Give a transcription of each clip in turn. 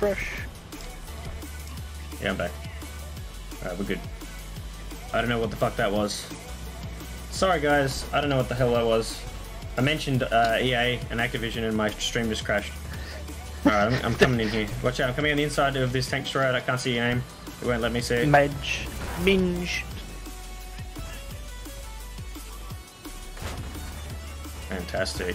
refresh. Yeah, I'm back. Alright, we're good. I don't know what the fuck that was. Sorry, guys. I don't know what the hell that was. I mentioned uh, EA and Activision, and my stream just crashed. Alright, I'm, I'm coming in here. Watch out! I'm coming on the inside of this tank destroyer. I can't see your name. It won't let me see it. Medge. Minge. Fantastic.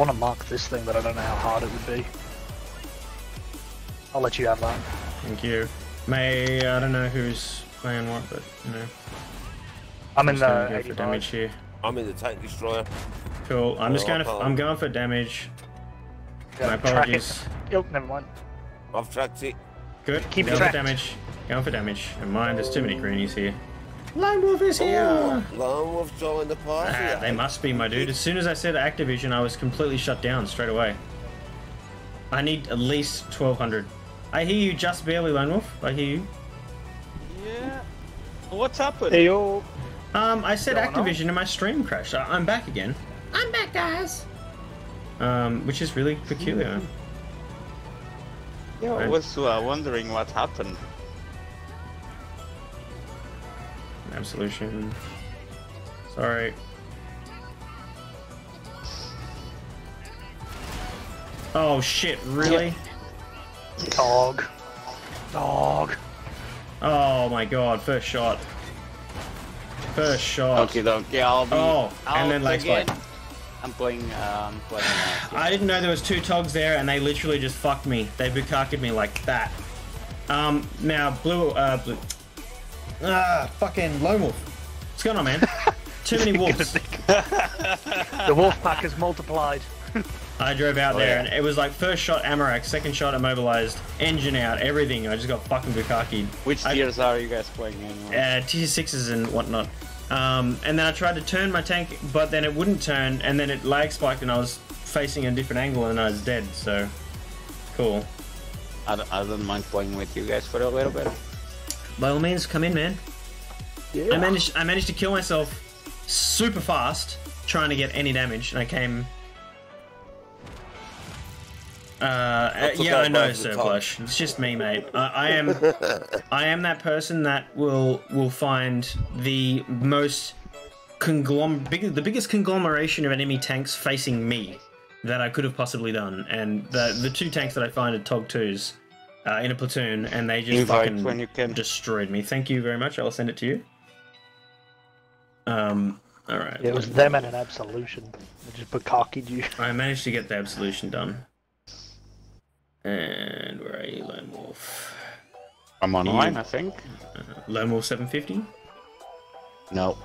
Want to mark this thing, but I don't know how hard it would be. I'll let you have that. Thank you. May I don't know who's playing what, but you know. I'm in just gonna the go for damage here. I'm in the tank destroyer. Cool. I'm just going to. I'll- I'm going for damage. Yeah, My track it. apologies. Oh, never mind. I've tracked it. Good. Keep going tracked. for damage. Going for damage. And mind, there's too many greenies here. Lone Wolf is here. Oh, Lone Wolf joined the party. Ah, they eh? must be, my dude. As soon as I said Activision, I was completely shut down straight away. I need at least 1200. I hear you just barely, Lone Wolf. I hear you. Yeah. What's happened? Hey, yo. Um, I said Going on? Activision and my stream crashed. I- I'm back again. I'm back, guys. Um, which is really peculiar. Yeah, I was uh, wondering what happened. Absolution. Sorry. Oh shit, really? Dog. Dog. Oh my god, first shot. First shot. Okay, okay, I'll be Oh, and then leg spike. I'm playing, um, playing. Uh, I didn't know there was two togs there, and they literally just fucked me. They bukaked me like that. Um, now blue, uh, blue. Ah, fucking lone wolf. What's going on, man? Too many wolves. The wolf pack has multiplied. I drove out there, yeah. and it was like first shot ammo rack, second shot immobilized, engine out, everything. I just got fucking bukakied. which I- tiers are you guys playing anyway? uh, T6s and whatnot. Um, and then I tried to turn my tank, but then it wouldn't turn, and then it lag spiked, and I was facing a different angle, and I was dead. So, cool. I, don't, I don't mind playing with you guys for a little bit. By all means, come in, man. Yeah. I managed. I managed to kill myself super fast, trying to get any damage, and I came. Uh, yeah, I know, both of the Sir. Plush. It's just me, mate. I, I am, I am that person that will will find the most conglom, big, the biggest conglomeration of enemy tanks facing me that I could have possibly done, and the the two tanks that I find are Tog twos. Uh, in a platoon, and they just Invite fucking when you can. destroyed me. Thank you very much. I'll send it to you. Um. All right. It was them and an absolution. They just bukakied you. I managed to get the absolution done. And where are you, Lone Wolf? I'm online, I think. Uh, Lone Wolf 750. No,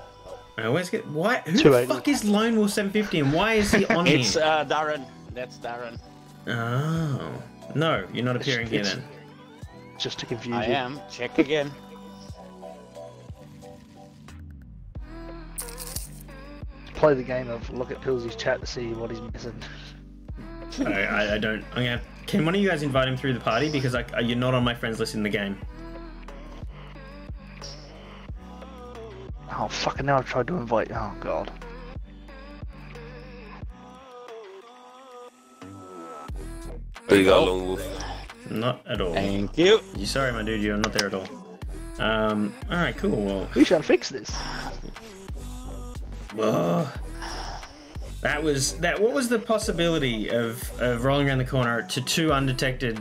I always get why. Who the fuck is Lone Wolf 750, and why is he on it's here? uh, Darren. That's Darren. Oh no, you're not appearing here it's- then. Just to confuse I you. I am. Check again. Play the game of look at Pilsy's chat to see what he's missing. I, I, I don't. I'm gonna. Can one of you guys invite him through the party because I, uh, you're not on my friends list in the game? Oh fucking now I've tried to invite oh god. There you go, go. Lone Wolf. Not at all. Thank you. You sorry, my dude. You're not there at all. Um. All right. Cool. Well. We shall fix this. Oh, that was that. What was the possibility of, of rolling around the corner to two undetected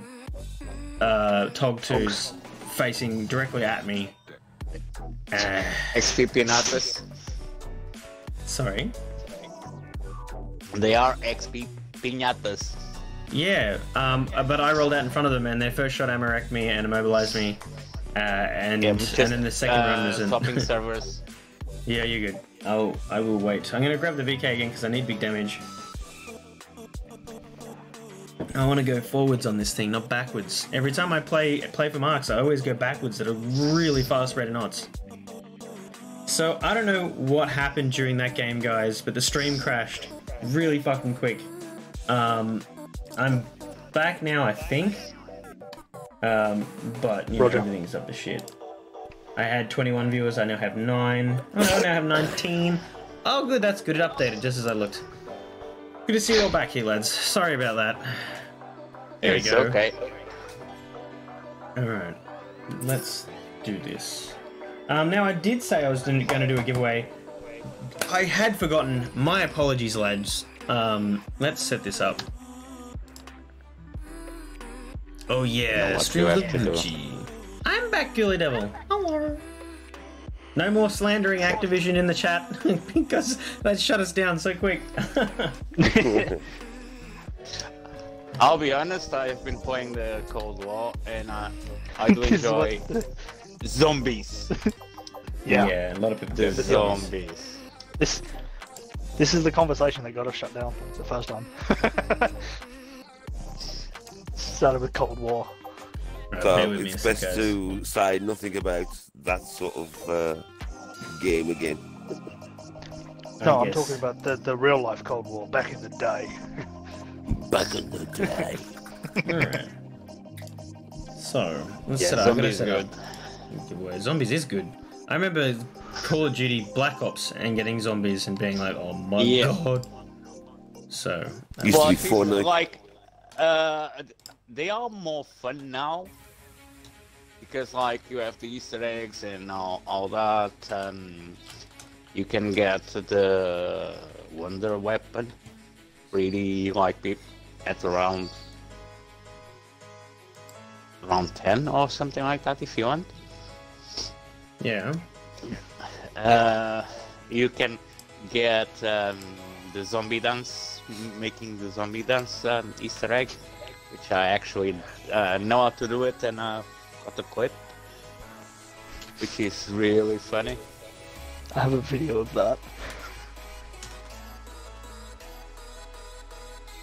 uh, Tog twos facing directly at me? Uh, XP Pinatas. sorry. They are XP Pinatas. Yeah, um, but I rolled out in front of them, and their first shot ammo me and immobilized me, uh, and Yeah, and then the second uh, run was in. swapping servers. Yeah, you're good. I'll I will wait. I'm gonna grab the VK again because I need big damage. I want to go forwards on this thing, not backwards. Every time I play play for marks, I always go backwards at a really fast rate of knots. So I don't know what happened during that game, guys, but the stream crashed really fucking quick. Um, I'm back now, I think. Um, but you know, everything's up to shit. I had 21 viewers. I now have nine. Oh, I now have 19. Oh, good. That's good. It updated just as I looked. Good to see you all back here, lads. Sorry about that. There it's we go. okay. Alright, let's do this. Um, now, I did say I was going to do a giveaway. I had forgotten. My apologies, lads. Um, let's set this up. Oh, yeah. what Stream you of have. Gucci. I'm back, Gilly Devil. Hello. No more slandering Activision in the chat because they shut us down so quick. I'll be honest, I've been playing the Cold War and uh, I do This is what- enjoy zombies. Yeah. a lot of people The do. zombies. This this is the conversation that got us shut down the first time. Started with Cold War. Right, So bear with me a it's best guys. to say nothing about that sort of uh, game again. I No, I'm talking about the, the real life Cold War back in the day. Back in the day. Alright. So, let's Yeah, set up. I've zombies set good. up giveaway. Zombies is good. I remember Call of Duty Black Ops and getting zombies and being like, oh my Yeah. god. So, that's- Used to Well, be I think. Like, like, uh, they are more fun now because like you have the Easter eggs and all, all that, and you can get the Wonder Weapon really like at around around ten or something like that if you want. yeah. Uh, you can get um, the zombie dance, making the zombie dance um, Easter egg, which I actually uh, know how to do it and uh, got the clip, which is really funny. I have a video of that.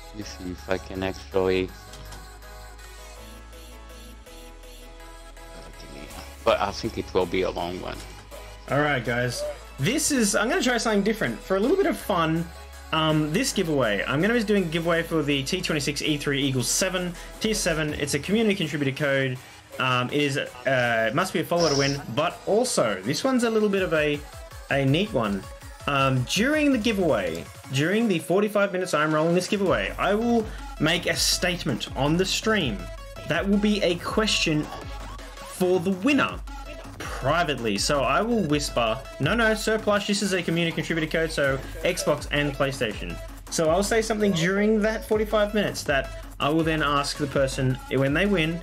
Let me see if I can actually. But I think it will be a long one. Alright, guys. This is. I'm going to try something different. For a little bit of fun, um, this giveaway, I'm going to be doing a giveaway for the T26 E3 Eagles 7, Tier 7. It's a community contributor code. Um, it is uh, must be a follower to win, but also this one's a little bit of a a neat one. Um, during the giveaway, during the 45 minutes I'm rolling this giveaway, I will make a statement on the stream. That will be a question for the winner privately. So I will whisper, no, no, Sir Plush, this is a community contributor code, so Xbox and PlayStation. So I'll say something during that 45 minutes that I will then ask the person when they win,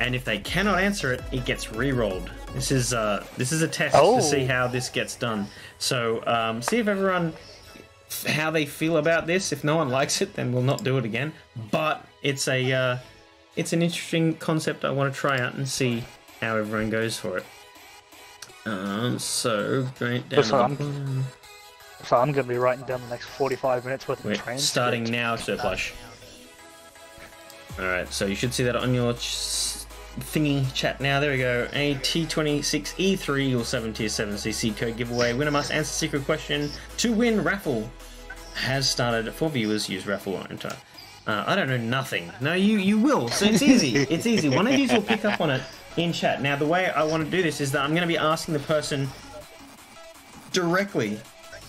and if they cannot answer it, it gets re-rolled. This is uh, this is a test Oh. to see how this gets done. So um, see if everyone how they feel about this. If no one likes it, then we'll not do it again. But it's a uh, it's an interesting concept I want to try out and see how everyone goes for it. Um, so going down. Looks to like the I'm- So I'm going to be writing down the next 45 minutes worth of We're transcript. starting now, Sir Plush. All right, so you should see that on your ch- thingy chat now. There we go. A T26E3 or 7 tier 7 CC code giveaway. Winner must answer secret question to win raffle. Has started for viewers. Use raffle enter. Uh, I don't know nothing. No, you you will. So it's easy. It's easy. One of you will pick up on it in chat. Now the way I want to do this is that I'm going to be asking the person directly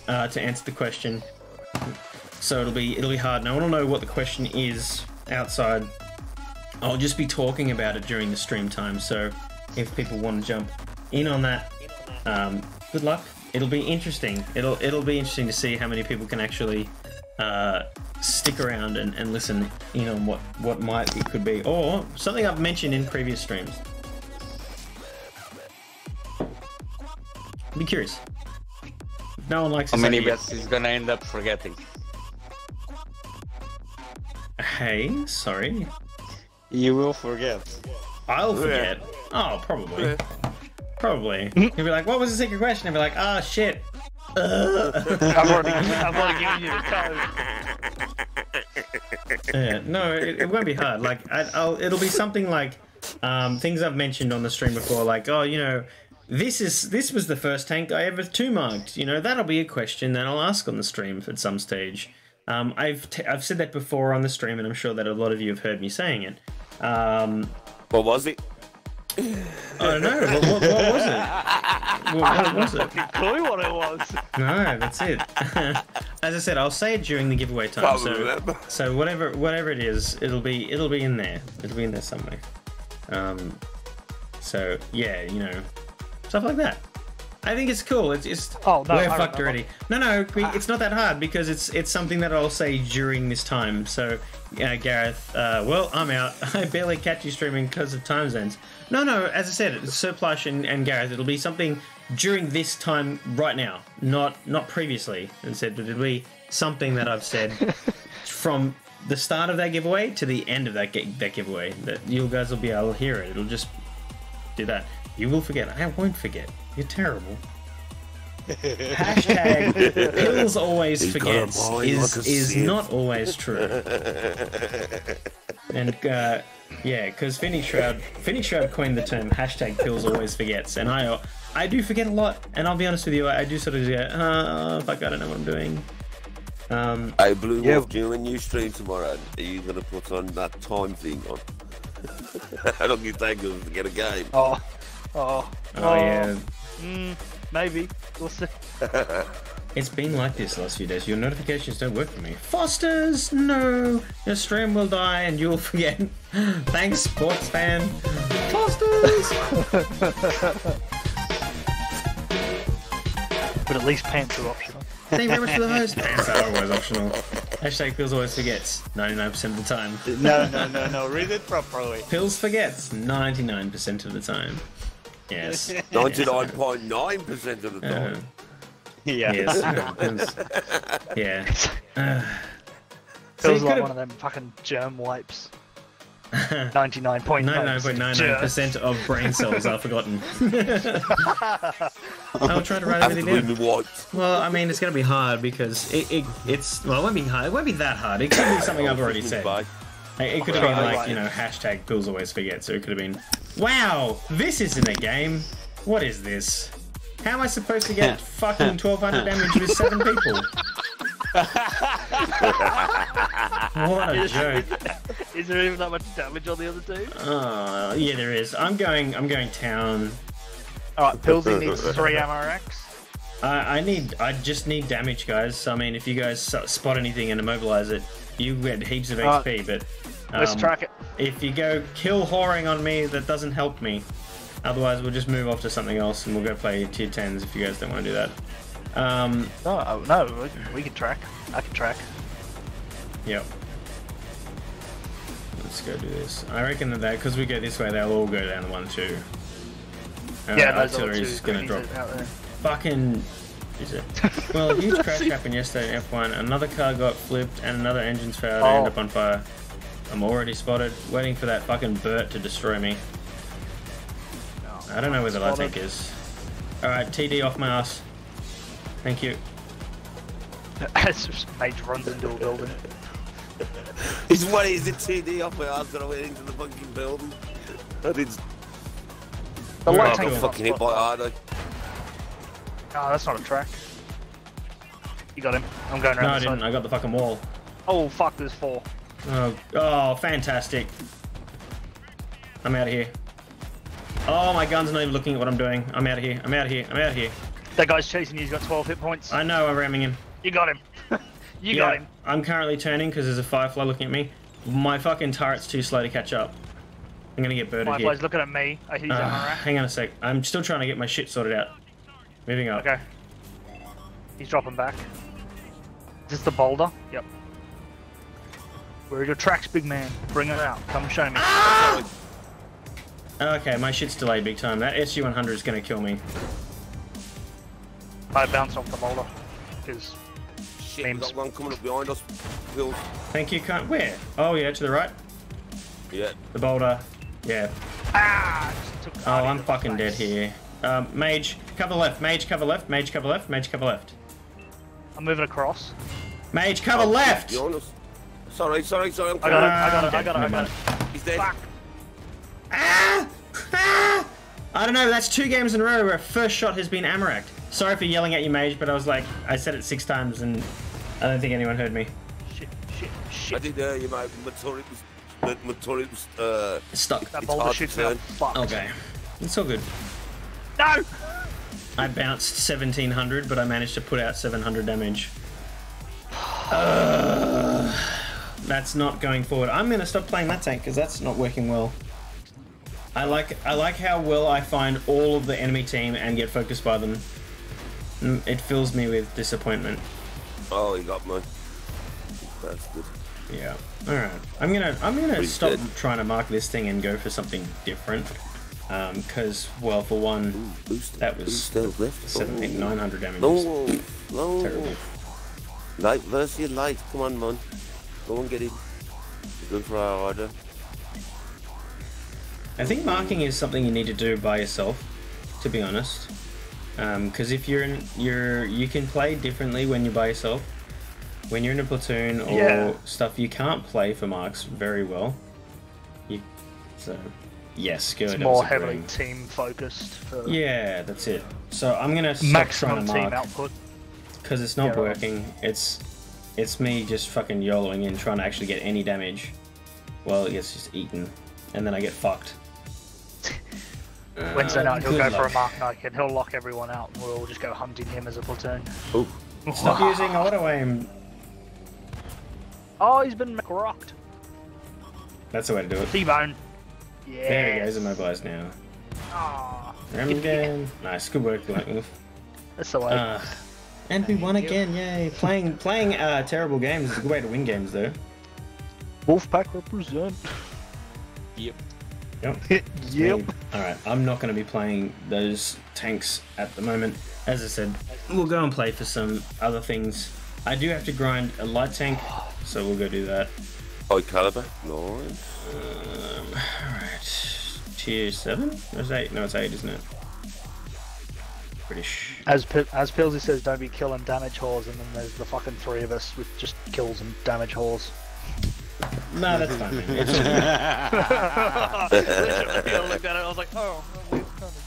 uh, to answer the question. So it'll be it'll be hard. No one will know what the question is outside. I'll just be talking about it during the stream time. So if people want to jump in on that, um, good luck. It'll be interesting. It'll it'll be interesting to see how many people can actually uh, stick around and, and listen in on what what might it could be or something I've mentioned in previous streams. Be curious. If no one likes How many idea- bets is gonna end up forgetting? Hey, sorry. You will forget. I'll forget. Oh, probably. Probably. He'll be like, what was the secret question? I'll be like, ah, shit. I've already, I've already given you the code. yeah, no, it, it won't be hard. Like, I, I'll, it'll be something like um, things I've mentioned on the stream before, like, oh, you know, this is this was the first tank I ever two marked. You know, that'll be a question that I'll ask on the stream at some stage. Um, I've t- I've said that before on the stream, and I'm sure that a lot of you have heard me saying it. Um, What was it? I don't know. What, what, what was it? What, what was it? Clue what it was. No, that's it. As I said, I'll say it during the giveaway time. Can't So, remember. so whatever whatever it is, it'll be it'll be in there. It'll be in there somewhere. Um, so yeah, you know, stuff like that. I think it's cool. It's, just Oh, no, we're I fucked remember. already. No, no, we, it's not that hard because it's it's something that I'll say during this time. So, uh, Gareth, uh, well, I'm out. I barely catch you streaming because of time zones. No, no, as I said, it's Sir Plush and, and Gareth. It'll be something during this time right now, not not previously. And said, but it'll be something that I've said from the start of that giveaway to the end of that that giveaway. That you guys will be able to hear it. It'll just do that. You will forget. I won't forget. You're terrible. Hashtag pills always He's got a forgets is like is sieve. not always true. and uh, yeah, because Finny Shroud Finny Shroud coined the term hashtag pills always forgets, and I I do forget a lot. And I'll be honest with you, I, I do sort of go, uh, fuck, I don't know what I'm doing. Um, Hey, Blue Yeah. Wolf, you when you stream tomorrow, are you going to put on that time thing on? How long you take us to get a game? Oh, oh, oh yeah, Mm, maybe. We'll see. It's been like this the last few days. Your notifications don't work for me. Fosters, no. Your stream will die and you'll forget. Thanks, sports fan. Fosters. But at least pants are optional. Thank you very much for the host. Pants are always optional. Hashtag Pills always forgets 99% of the time. No, no, no, no. Read it properly. Pills forgets 99% of the time. Yes. 99.9% of the Uh, time. Yeah. yes. Pills. Yeah. Uh, so Feels you like one of them fucking germ wipes. 99.9. 99.99% of brain cells are forgotten. I'll try to write everything down. Well, I mean, it's going to be hard because it, it it's well, it won't be hard. It won't be that hard. It could be something I've already said. Bye. Like, It could have been like you know hashtag Pills always forget. So it could have been, wow, this isn't a game. What is this? How am I supposed to get fucking 1200 damage with seven people? what a joke! Is there even that much damage on the other two? Oh, uh, yeah, there is. I'm going. I'm going town. Alright, Pilsy needs three MRX. I, I need. I just need damage, guys. I mean, if you guys spot anything and immobilize it, you get heaps of Uh, XP. But Let's um, track it. If you go kill whoring on me, that doesn't help me. Otherwise, we'll just move off to something else and we'll go play tier 10s if you guys don't want to do that. Um, No, oh, no, we, we can track. I can track. yep. Let's go do this. I reckon that because we go this way, they'll all go down one two. Uh, yeah, those are the artillery's gonna drop. Fucking. Is it? Well, a huge crash happened yesterday in F1. Another car got flipped and another engine's failed and Oh. ended up on fire. I'm already spotted, waiting for that fucking Burt to destroy me. I don't know where the light tank is. Alright, TD off my ass. Thank you. As Mage runs into a building. It's what is it TD off my ass that I went into the fucking building? I did The light tank you got is going? not fucking hit by spot- Ardo. No, that's not a track. You got him. I'm going around. No, I didn't. side. I got the fucking wall. Oh fuck, there's four. Oh, oh, fantastic. I'm out of here. Oh, my gun's not even looking at what I'm doing. I'm out of here. I'm out of here. I'm out of here. That guy's chasing you. He's got 12 hit points. I know I'm ramming him. You got him. you got him. I'm currently turning because there's a firefly looking at me. My fucking turret's too slow to catch up. I'm gonna get birded My here. boy's looking at me. I uh, hang on a sec. I'm still trying to get my shit sorted out. Moving up. Okay. He's dropping back. Is this the boulder? Yep. Where are your tracks, big man? Bring it out. Come show me. Okay, my shit's delayed big time. That SU-100 is gonna kill me. I bounced off the boulder. Because Shit, Memes. got one coming up behind us. Pills. Thank you, cunt. Where? Oh, yeah, to the right. Yeah. The boulder. Yeah. ah, just took Oh, I'm fucking dead here. Um, mage, cover left. Mage, cover left. Mage, cover left. Mage, cover left. I'm moving across. Mage, cover Oh, left. Behind. Sorry, sorry, sorry. I'm I got it. I got it. I got it. I got it. He's dead. Fuck. Ah! Ah! I don't know. That's two games in a row where first shot has been ammo rack. Sorry for yelling at you, Mage, but I was like, I said it six times and I don't think anyone heard me. Shit. Shit. Shit. I Shit. did hear you, know, My turret was the, my turret's uh, stuck. That It's boulder hard to shoots turn. fucked. Okay. It's all good. No! I bounced 1700, but I managed to put out 700 damage. Uh, that's not going forward. I'm gonna stop playing that tank because that's not working well. I like I like how well I find all of the enemy team and get focused by them. Mm, It fills me with disappointment. oh, he got me. That's good. Yeah. All right. I'm gonna I'm gonna Pretty stop good. trying to mark this thing and go for something different. Um, because well, for one, Boost. That was boost still left. seven, eight, nine hundred damage. No, no. Terrible. Light versus light. Come on, man. Go and get him. Go for our order. I think marking is something you need to do by yourself, to be honest. Because if you're in, you're you can play differently when you're by yourself. When you're in a platoon or Yeah. stuff, you can't play for marks very well. You, so yes, good. It's more heavily agreeing. team focused for Yeah, that's it. So I'm gonna stop maximum trying to team mark output. because it's not Yeah, right. working. It's it's me just fucking YOLOing in trying to actually get any damage. Well, it gets just eaten, and then I get fucked. Wednesday Uh, night he'll good go for a mark night and he'll lock everyone out and we'll all just go hunting him as a platoon. Oh, Stop using auto aim. Oh, he's been rocked. That's the way to do it. T-bone. Yeah. There he goes, immobilized now. Oh, Ram again. Nice, good work, Lightning. that's the way. Uh, and we won again, yay! Playing playing uh, terrible games is a good way to win games, though. Wolfpack represent. Yep. Yep. yep. All right, I'm not going to be playing those tanks at the moment. As I said, we'll go and play for some other things. I do have to grind a light tank, so we'll go do that. high caliber. Nice. Um, all right, tier seven? Or is eight? No, it's eight, isn't it? British. As P- as Pilsy says, don't be killing damage whores, and then there's the fucking three of us with just kills and damage whores. No, that's fine. Man. It's all good. I looked at it, I was like, oh.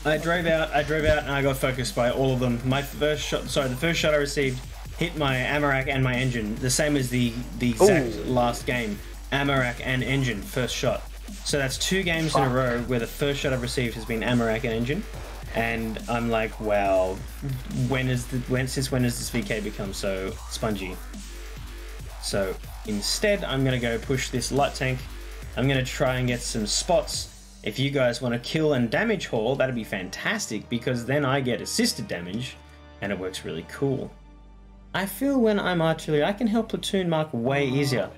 I drove out. I drove out, and I got focused by all of them. My first shot, sorry, the first shot I received hit my ammo rack and my engine, the same as the the exact Ooh. last game. ammo rack and engine, first shot. So that's two games in a row where the first shot I've received has been ammo rack and engine, and I'm like, wow, when is the when since when has this VK become so spongy? So instead, I'm gonna go push this light tank. I'm gonna try and get some spots. If you guys want to kill and damage haul, that'd be fantastic because then I get assisted damage, and it works really cool. I feel when I'm artillery, I can help platoon mark way easier.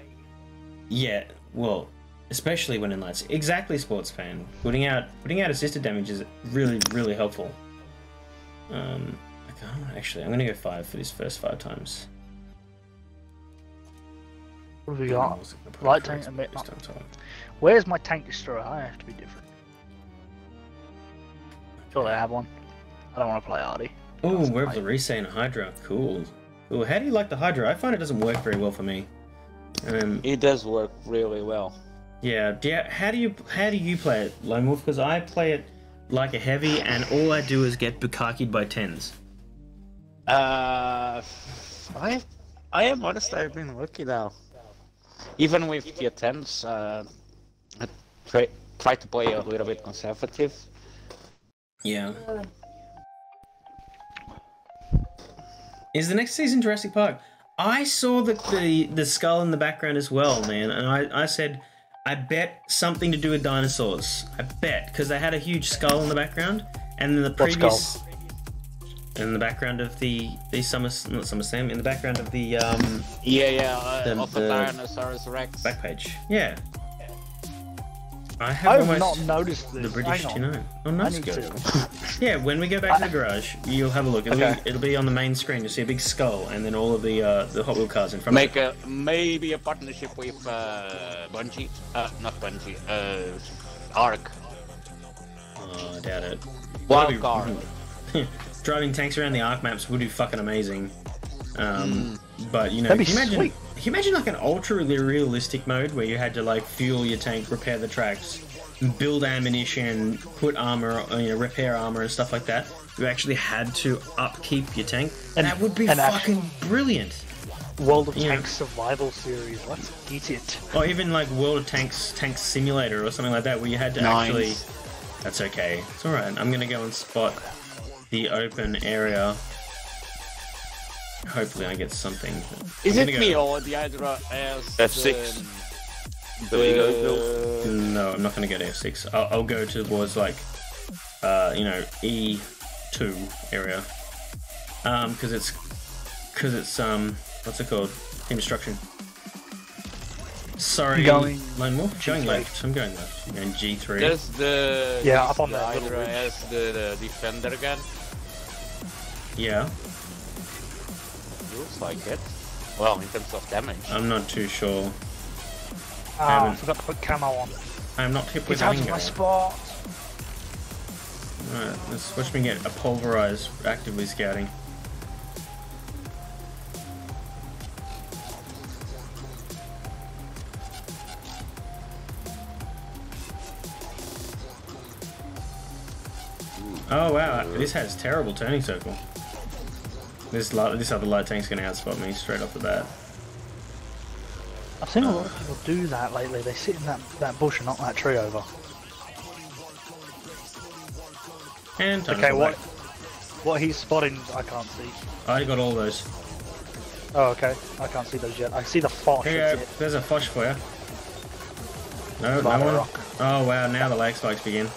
Yeah, well, especially when in lights. Exactly, sports fan. Putting out putting out assisted damage is really really helpful. Um, I can't actually. I'm gonna go five for these first five times. What have we got? Also Light tank and mid- boost on top. Where's my tank destroyer? I have to be different. Surely I have one. I don't want to play Artie. Oh, That's we're able nice. to resay in a Hydra. Cool. Cool. How do you like the Hydra? I find it doesn't work very well for me. Um, It does work really well. Yeah. Do you, how do you how do you play it, Lone Wolf? Because I play it like a heavy, and all I do is get bukakied by tens. Uh, I I am honest. I've been lucky now. Even with the attempts, uh, I try try to play a little bit conservative. Yeah. Is the next season Jurassic Park? I saw the the, the skull in the background as well, man, and I, I said, I bet something to do with dinosaurs. I bet because they had a huge skull in the background, and then the What previous. In the background of the the summer not summer Sam in the background of the um Yeah, yeah. Uh, The- of the, the- Tyrannosaurus Rex. back page, yeah. I have I've almost not noticed this. the British Hang on. T9. Oh, I nice need go. Yeah, when we go back to the garage, you'll have a look. It'll, Okay. be, it'll be on the main screen. You'll see a big skull and then all of the uh, the Hot Wheel cars in front Make of a maybe a partnership with uh, Bungie. Uh, not Bungie. Uh, Ark. it. Oh, I doubt it. Wild That'd be- card. Driving tanks around the Ark maps would be fucking amazing. Um, But, you know, That'd be can you imagine, sweet. Can you imagine like an ultra realistic mode where you had to like fuel your tank, repair the tracks, build ammunition, put armor, you know, repair armor and stuff like that? You actually had to upkeep your tank. And- that would be fucking brilliant. World of Yeah. Tanks Survival Series. Let's get it. Or even like World of Tanks Tank Simulator or something like that, where you had to Nice. actually. That's okay. It's all right. I'm gonna go and spot the open area. Hopefully, I get something. Is I'm it gonna me go- or the Hydra has F6. The, There you go, the- No, I'm not gonna go to F6. I'll, I'll go towards like, uh, you know, E2 area. Um, because it's, because it's um, what's it called? Team destruction. Sorry, Going Lone Wolf. Going left. I'm going left. I'm going G3. Does the Yeah, does up on the that little Hydra ridge. has the, the defender gun? Yeah, Looks like it. Well, in terms of damage. I'm not too sure. Ah, I Haven't. forgot to put camo on. I'm not hip with He's out of my spot. Alright, let's watch me get a pulverize actively scouting. Oh wow, this has terrible turning circle. This light, this other light tank's gonna outspot me straight off the bat. I've seen a lot of uh. people do that lately. They sit in that, that bush and knock that tree over. And Okay, what back. what he's spotting, I can't see. I got all those. Oh, okay. I can't see those yet. I see the Foch. Here you that's go. it. There's a Foch for you. No, By no one. rock. Oh wow, now the lag spikes begin.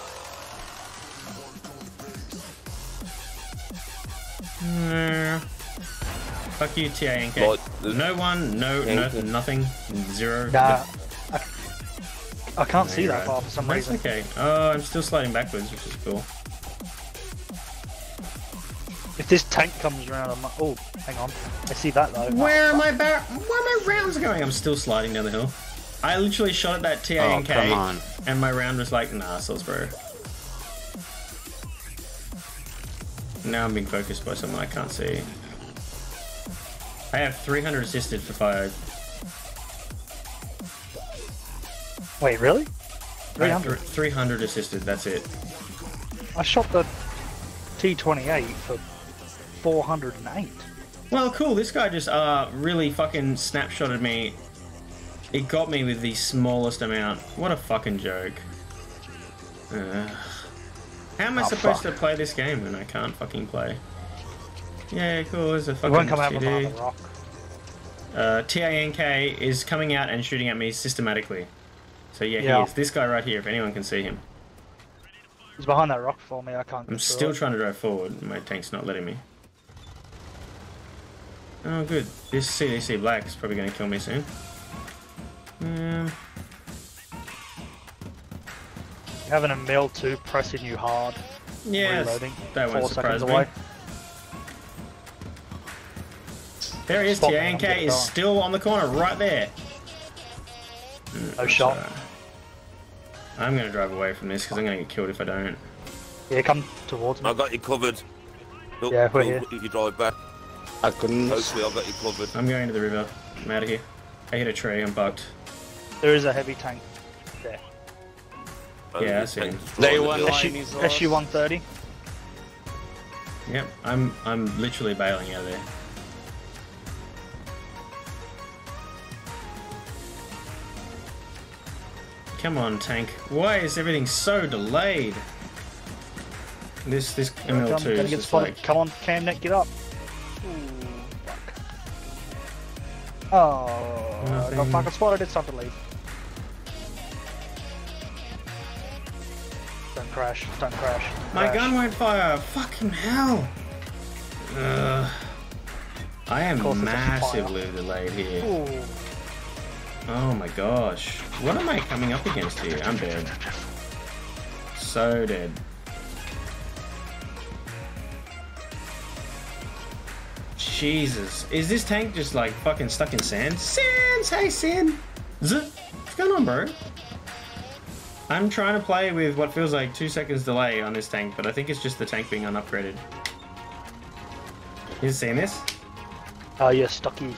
Fuck you, TANK. Like, there's- No one, no, no, nothing, zero. Nah, I, I can't No, see that right. far for some That's reason. okay. Oh, I'm still sliding backwards, which is cool. If this tank comes around, I'm like, oh, hang on. I see that though. Where are my bar- Where are my rounds going? I'm still sliding down the hill. I literally shot at that Oh, TANK, come on. and my round was like, nah, Salisbury. Now I'm being focused by someone I can't see. I have 300 assisted for fire. Wait, really? 300. 300 assisted, that's it. I shot the T28 for 408. Well, cool. This guy just uh really fucking snapshotted me. It got me with the smallest amount. What a fucking joke. How am I Oh, supposed fuck. to play this game when I can't fucking play? Yeah, cool. There's a It fucking won't come out CD. behind the rock. Uh, TANK is coming out and shooting at me systematically. So yeah, Yeah. he is. This guy right here, if anyone can see him. He's behind that rock for me. I can't. I'm still it. trying to drive forward. My tank's not letting me. Oh, good. This CDC Black is probably going to kill me soon. Um, Having a mill two pressing you hard. yeah, reloading. that won't surprise me. away. There he is. Spot me, I'm TANK gonna is still on the corner, right there. No shot. so- I'm going to drive away from this because I'm going to get killed if I don't. Yeah, come towards me. I've got you covered. Look, Yeah, we're look, here. If you drive back, I couldn't. hopefully I've got you covered. I'm going to the river. I'm out of here. I hit a tree. I'm bugged. There is a heavy tank there. Yeah, I see him. They Destroy won the line building. is SU, ours. SU 130. Yep, I'm I'm literally bailing out of there. Come on, tank. Why is everything so delayed? This this I'm ML2 gonna is just like Come on, Camnet, get up. Ooh. Oh, I got Nothing. fucking spotted. It's time to leave. Don't crash. Don't crash. my Crash. gun won't fire. Fucking hell. Ugh. I am Of course it's a massively delayed here. Ooh. Oh my gosh. What am I coming up against here? I'm dead. So dead. Jesus. Is this tank just like fucking stuck in sand? Sand! Hey, Sin! What's going on, bro? I'm trying to play with what feels like two seconds delay on this tank, but I think it's just the tank being unupgraded. You seen this? Oh, you're stucky.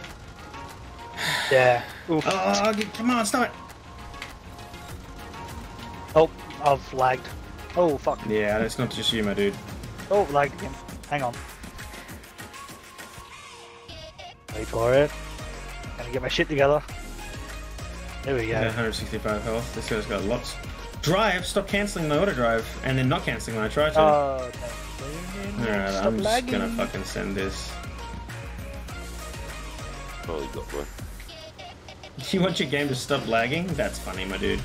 Yeah. Oof. Oh, come on, stop it! Oh, I've lagged. Oh, fuck. Yeah, that's not just you, my dude. Oh, lagged again. Hang on. Wait for it. Gonna get my shit together. There we go. 165 health. This guy's got lots. Drive, stop cancelling my auto drive, and then not cancelling when I try to. Oh, no. Alright, I'm just lagging. gonna fucking send this. Oh, you got one. You want your game to stop lagging? That's funny, my dude.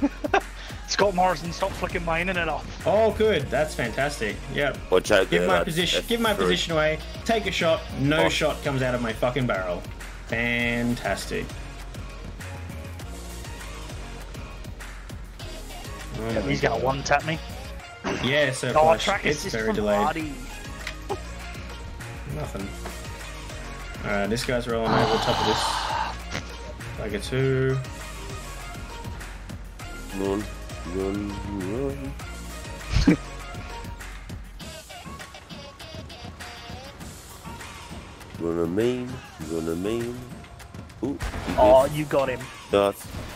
Scott Morrison, stop flicking my internet off. Oh, good. That's fantastic. Yep. Watch out Give there, my lads. position. That's Give my very- position away. Take a shot. No Oh. shot comes out of my fucking barrel. Fantastic. Oh my He's gonna one tap me. Yeah, so Oh, flush. track It's very delayed. Hardy. Nothing. Alright, this guy's rolling over the top of this. Like a two. Run, run, run. Gonna mean, gonna mean. Ooh, you Oh, missed. you got him. That.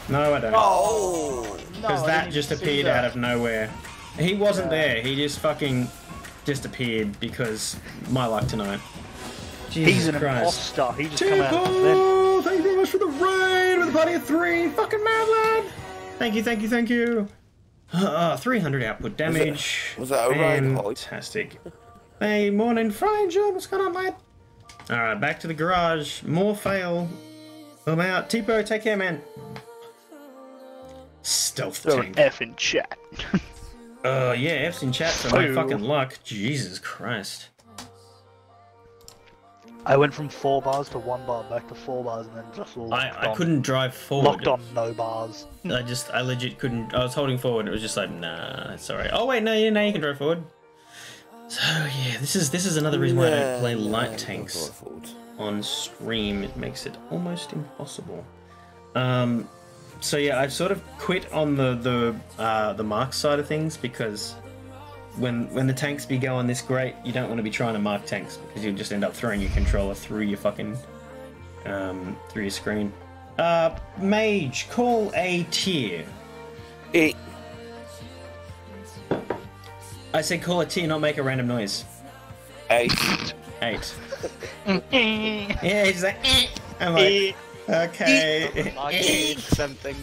No, I don't. Oh! Because that just appeared out of nowhere. He wasn't there. He just fucking disappeared because my luck tonight. Jesus He's an Christ. imposter. He just come out of the Thank you very much for the raid with a party of three. Fucking mad lad. Thank you, thank you, thank you. Uh, 300 output damage. was that a raid height? Fantastic. Hey, morning, Frying John. What's going on, mate? Alright, back to the garage. More fail. I'm out. Tipo, take care, man. Stealth Throw tank. F in chat. Oh, yeah, F's in chat for my Oh. fucking luck. Jesus Christ. I went from four bars to one bar back to four bars and then just locked I, I on, couldn't drive forward. locked on no bars. I just, I legit couldn't. I was holding forward. It was just like, nah, it's alright. Oh wait, no, yeah, now you can drive forward. So yeah, this is this is another reason why I don't play light tanks on stream. It makes it almost impossible. Um, so yeah, I've sort of quit on the the uh, the mark side of things because when when the tanks be going this great, you don't want to be trying to mark tanks because you'll just end up throwing your controller through your fucking um, through your screen. Uh, mage, call a tier. Eight. I said call a tier, not make a random noise. Eight. Eight. yeah, he's like, eh. I'm like, okay. Like it's something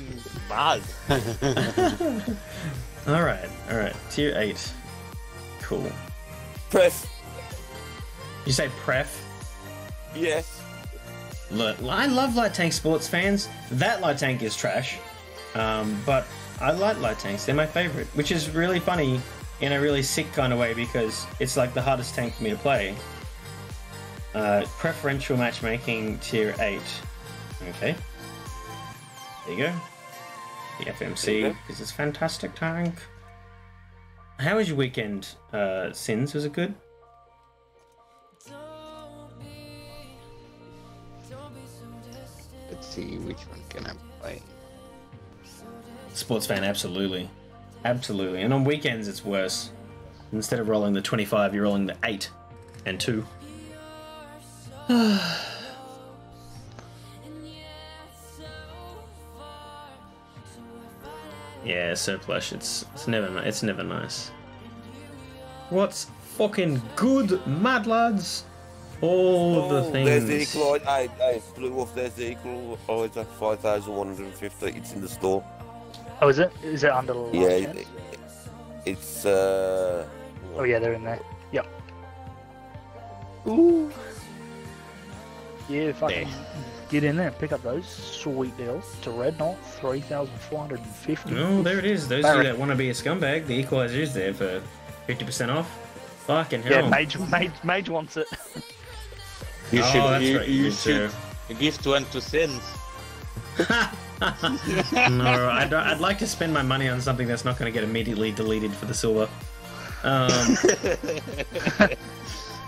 bad. all right, all right. Tier eight. Cool. Pref. You say pref? Yes. Look, I love light tank sports fans. That light tank is trash, um, but I like light tanks. They're my favorite, which is really funny in a really sick kind of way because it's like the hardest tank for me to play. Uh, preferential matchmaking tier eight. Okay. There you go. The FMC you go. because it's fantastic tank. How was your weekend, uh, Sins? Was it good? Let's see which one can I play. Sports fan, absolutely. Absolutely. And on weekends, it's worse. Instead of rolling the 25, you're rolling the 8 and 2. yeah, surplus. It's it's never it's never nice. What's fucking good, mad lads? All the Oh, There's the things. equal. I, I, I blew off. There's the equal. Oh, it's at 5,150. It's in the store. Oh, is it? Is it under the last Yeah. chance? It, it's, uh. Oh yeah, they're in there. Yep. Ooh. Yeah, fucking get in there and pick up those sweet deals. To Red Knot, three thousand four hundred and fifty. Oh, there it is. Those of you that want to be a scumbag, the equalizer is there for 50% off. Fucking hell. Yeah, Mage, Mage, Mage wants it. You Oh, should, that's you, right, you you did should give one to Sins. no, I'd, I'd like to spend my money on something that's not going to get immediately deleted for the silver. Um,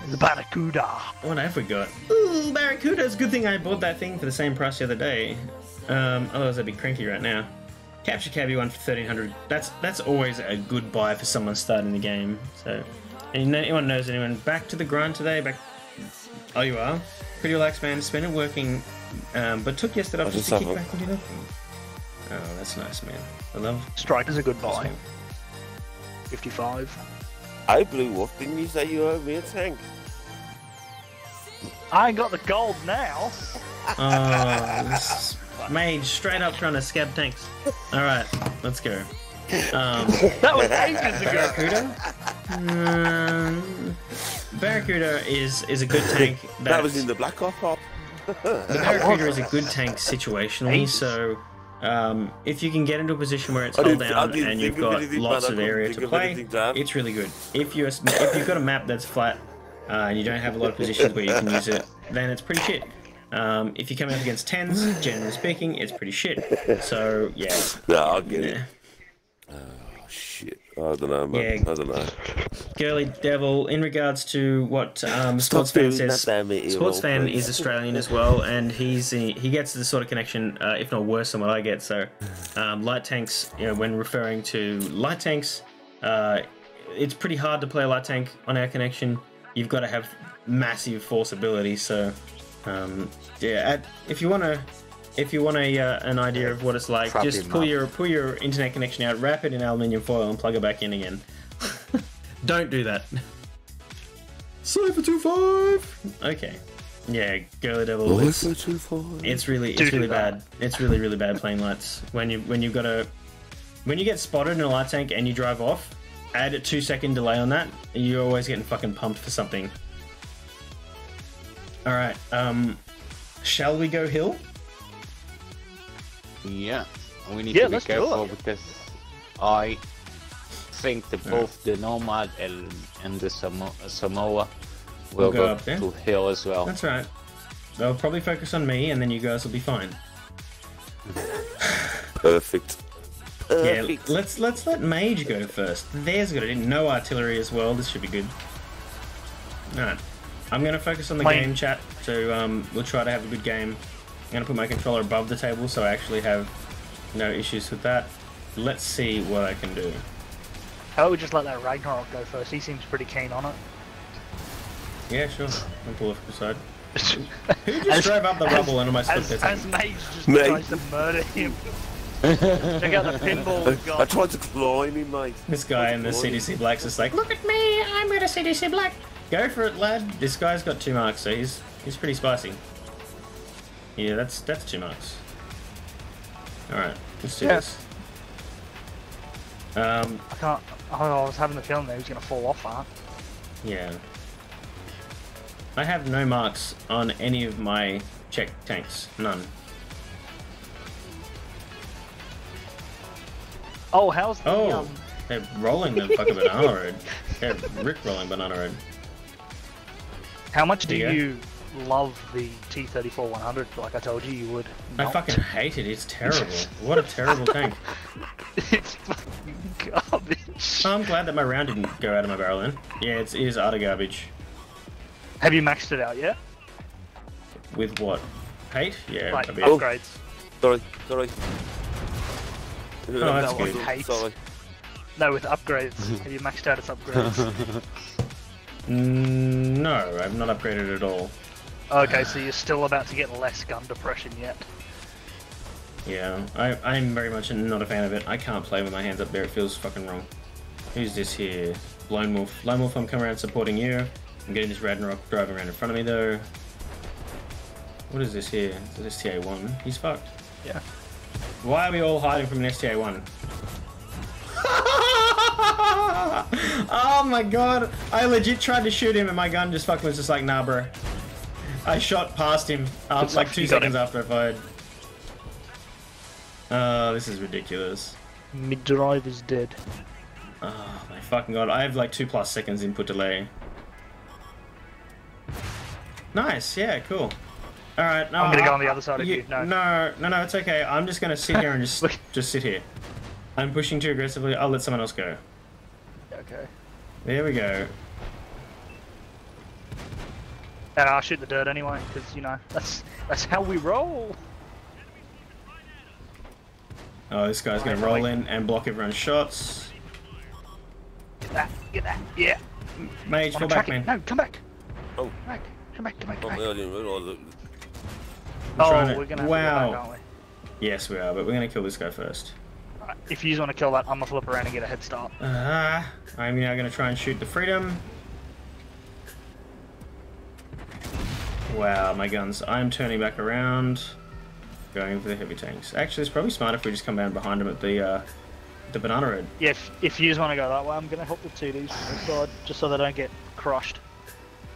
The Barracuda. what have we got? Ooh, Barracuda. It's a good thing I bought that thing for the same price the other day. Um, otherwise, I'd be cranky right now. Capture Cabbie one for 1300 That's that's always a good buy for someone starting the game. So, anyone knows anyone back to the grind today? Back. Oh, you are. Pretty relaxed, man. Spent it working, um, but took yesterday off just just to kick have a- back and do nothing. Oh, that's nice, man. I love. Striker's a good buy. Fifty-five. I blew off. Didn't you say you owe me a tank? I ain't got the gold now. Oh, this mage straight up trying to scab tanks. All right, let's go. Um, That was ages ago. Barracuda. Um, Barracuda is is a good tank. That was in the Black Ops. The Barracuda is a good tank situationally, so um, if you can get into a position where it's I held down and you've got lots man. Of area to play, anything to add. it's really good. If you if you've got a map that's flat uh, and you don't have a lot of positions where you can use it, then it's pretty shit. Um, if you come up against tens, generally speaking, it's pretty shit. So yeah, No, I'll get it. yeah. Shit. I don't know, man. Yeah. I don't know. Girly Devil, in regards to what um, Sports Fan says, that, damn it, Sports Fan please. is Australian as well, and he's he gets the sort of connection, uh, if not worse than what I get. So, um, light tanks, you know, when referring to light tanks, uh, it's pretty hard to play a light tank on our connection. You've got to have massive force ability. So, um, yeah, at, if you want to. If you want a uh, an idea of what it's like, Trap just pull up. your pull your internet connection out, wrap it in aluminium foil, and plug it back in again. Don't do that. Cypher two five. Okay. Yeah, Girly Devil. It's, Always too it's really it's Do do really bad. It's really really bad playing lights when you when you've got a when you get spotted in a light tank and you drive off. Add a two second delay on that. You're always getting fucking pumped for something. All right. Um, shall we go hill? Yeah, we need Yeah, to be let's do careful because I think that both the Nomad and, and the Samo- Samoa will Will go go, up there. to hill as well. That's right. They'll probably focus on me, and then you guys will be fine. Perfect. Yeah, Perfect. let's let's let Mage go first. There's good. No artillery as well. This should be good. Alright. I'm gonna focus on the Mine- game chat, so um, we'll try to have a good game. I'm gonna put my controller above the table so I actually have no issues with that. Let's see what I can do. How about we just let that Ragnarok go first? He seems pretty keen on it. Yeah, sure. I'll pull off the side. Who just As- drove up the as- rubble and almost As, flipped as? Mage just Mate. tries to murder him. Check out the pinball we've I tried to climb him, mate. This guy in the CDC Black's just like, look at me, I'm gonna CDC Black. Go for it, lad. This guy's got two marks, so he's he's pretty spicy. Yeah, that's that's two marks. All right, let's do Yeah. this. Um, I can't. I was having the feeling that he was going to fall off that. yeah. I have no marks on any of my Czech tanks. None. Oh, how's the Oh, um, they're rolling the fucking banana road. They're rick rolling banana road. How much do There you you love the T34 100? Like I told you, you would. I fucking hate it. It's terrible. What a terrible tank. it's fucking garbage. I'm glad that my round didn't go out of my barrel then. Yeah, it's, it is utter garbage. Have you maxed it out yet? With what? Hate? Yeah, Like a bit. Oh. upgrades? Sorry, sorry. Oh, that's That good. hate. Sorry. No, with upgrades. Have you maxed out its upgrades? Mm, no, I've not upgraded at all. okay, so you're still about to get less gun depression yet. Yeah, I, I'm very much not a fan of it. I can't play with my hands up there. It feels fucking wrong. Who's this here? Lone Wolf. Lone Wolf, I'm coming around supporting you. I'm getting this Ragnarok driving around in front of me though. What is this here? this an STA1. He's fucked. Yeah. Why are we all hiding from an STA1? oh my god! I legit tried to shoot him and my gun just fucking was just like, nah, bro. I shot past him uh, like two seconds him. after I fired. Oh, this is ridiculous. Mid drive is dead. Oh my fucking god! I have like two plus seconds input delay. Nice, yeah, cool. All right, no, I'm gonna go on the other side of you, no. no, no, no, it's okay. I'm just gonna sit here and just Look. just sit here. I'm pushing too aggressively. I'll let someone else go. Okay. There we go. And I'll shoot the dirt anyway, because you know that's that's how we roll. Oh, this guy's gonna roll in and block everyone's shots. Get that, get that, yeah. Mage, Wanna fall back, man. No, come back. Oh. Come back, come back, come back, Oh, come I back. It. Oh, to- we're gonna wow. to go back, aren't we? Yes, we are, but we're gonna kill this guy first. If you want to kill that, I'm gonna flip around and get a head start. Ah, I'm now gonna try and shoot the freedom. Wow, my guns. I'm turning back around. Going for the heavy tanks. Actually, it's probably smarter if we just come down behind them at the uh, the banana road. Yeah, if, if you want to go that way, I'm gonna help the 2Ds from this just so they don't get crushed.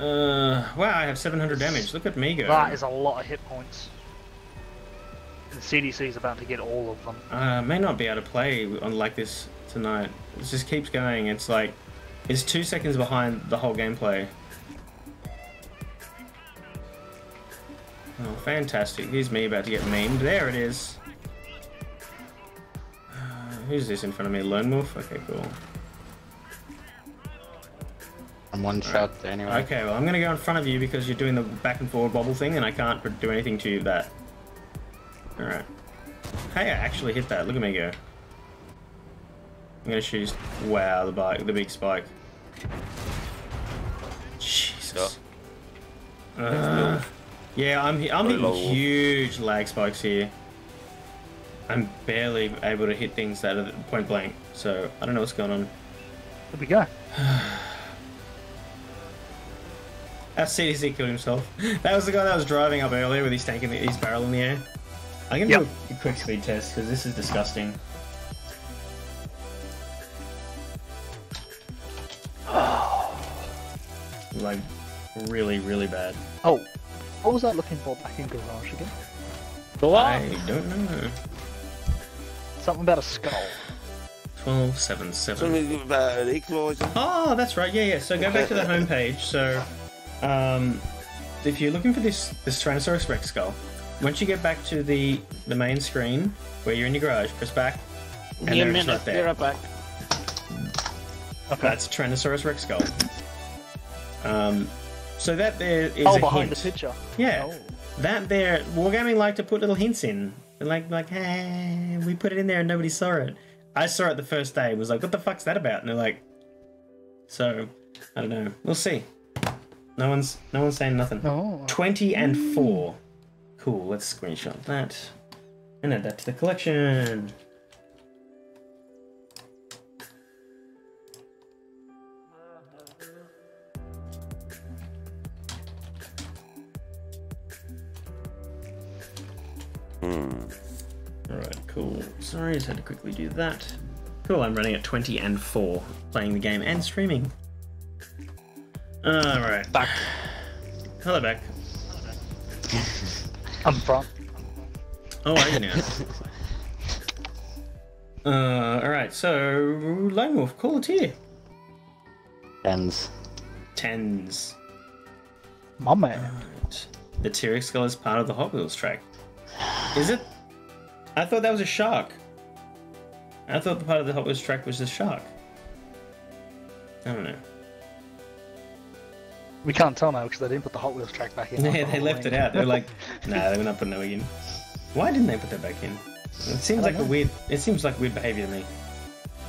Uh, wow, I have 700 damage. Look at me go. That is a lot of hit points. The CDC is about to get all of them. Uh, may not be able to play on like this tonight. It just keeps going. It's like it's two seconds behind the whole gameplay. Oh, fantastic! Here's me about to get memed. There it is. Uh, who's this in front of me? Lone Wolf. Okay, cool. I'm one shot anyway. Okay, well I'm gonna go in front of you because you're doing the back and forward bobble thing, and I can't do anything to you. that. All right. Hey, I actually hit that. Look at me go. I'm gonna shoot. Wow, the bike, the big spike. Jesus. Uh, yeah, I'm I'm hitting huge lag spikes here. I'm barely able to hit things that are point blank, so I don't know what's going on. Here we go. Our CDC killed himself. That was the guy that was driving up earlier with his tank in the, his barrel in the air. I'm gonna Yep. do a quick speed test because this is disgusting. like, really, really bad. Oh, what was that looking for back in garage again? Go on. I don't know. Something about a skull. 12, 7, 7. Something about an equalizer. Oh, that's right. Yeah, yeah. So go back to the home page. So, um, if you're looking for this this Tyrannosaurus Rex skull, once you get back to the the main screen where you're in your garage, press back, and Give there it's right Be there. right back. That's Tyrannosaurus Rex skull. Um, so that there is oh, a behind hint. the picture. Yeah, Oh. that there. Wargaming like to put little hints in, like like hey, we put it in there and nobody saw it. I saw it the first day. Was like, what the fuck's that about? And they're like, so I don't know. We'll see. No one's no one's saying nothing. Oh. Twenty and four. Cool. Let's screenshot that and add that to the collection. Hmm. Alright, cool. Sorry, I just had to quickly do that. Cool, I'm running at 20 and 4, playing the game and streaming. Alright. Back. Hello back. I'm from. Oh, I you now? uh, alright, so Lone Wolf, call it here. Ends. Tens. My man. Right. The T-Rex skull is part of the Hot Wheels track. Is it? I thought that was a shark. I thought the part of the Hot Wheels track was a shark. I don't know. We can't tell now because they didn't put the Hot Wheels track back in. Yeah, they left it out. They were like, nah, they were not putting that back in. Why didn't they put that back in? It seems like don't a weird. It seems like weird behavior to me.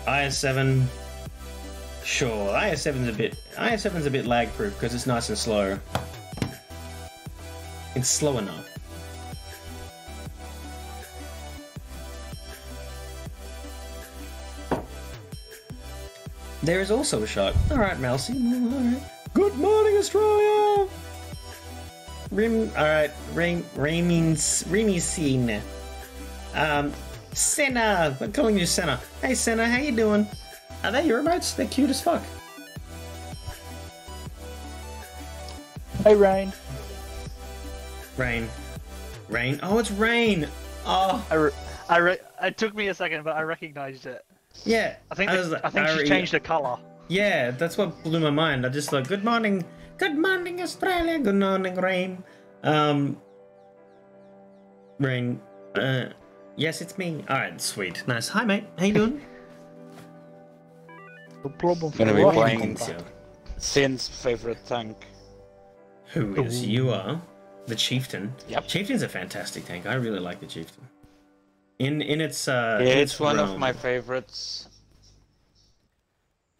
IS7. Sure, IS7's a bit. IS7's a bit lag proof because it's nice and slow. It's slow enough. There is also a shark. All right, Mousy. All right. Good morning, Australia. Rim. All right. Rim. Reming's. Remy scene. Um. Senna. I'm calling you Senna. Hey, Senna. How you doing? Are they your remotes? They're cute as fuck. Hey, Rain. Rain. Rain. Oh, it's rain. Oh, I, re- I re- it took me a second, but I recognized it. yeah. I think I they- like- I think I she changed the color. Yeah, that's what blew my mind. I just like, good morning, good morning, Australia, good morning, rain. Um, rain. Uh, yes, it's me. All right, sweet, nice. Hi, mate. How you doing? The problem for Gonna be playing- Sin's favorite tank. Who is you are? The chieftain. Yep. Chieftain's a fantastic tank. I really like the chieftain. In in its uh, in it's its one of my favorites.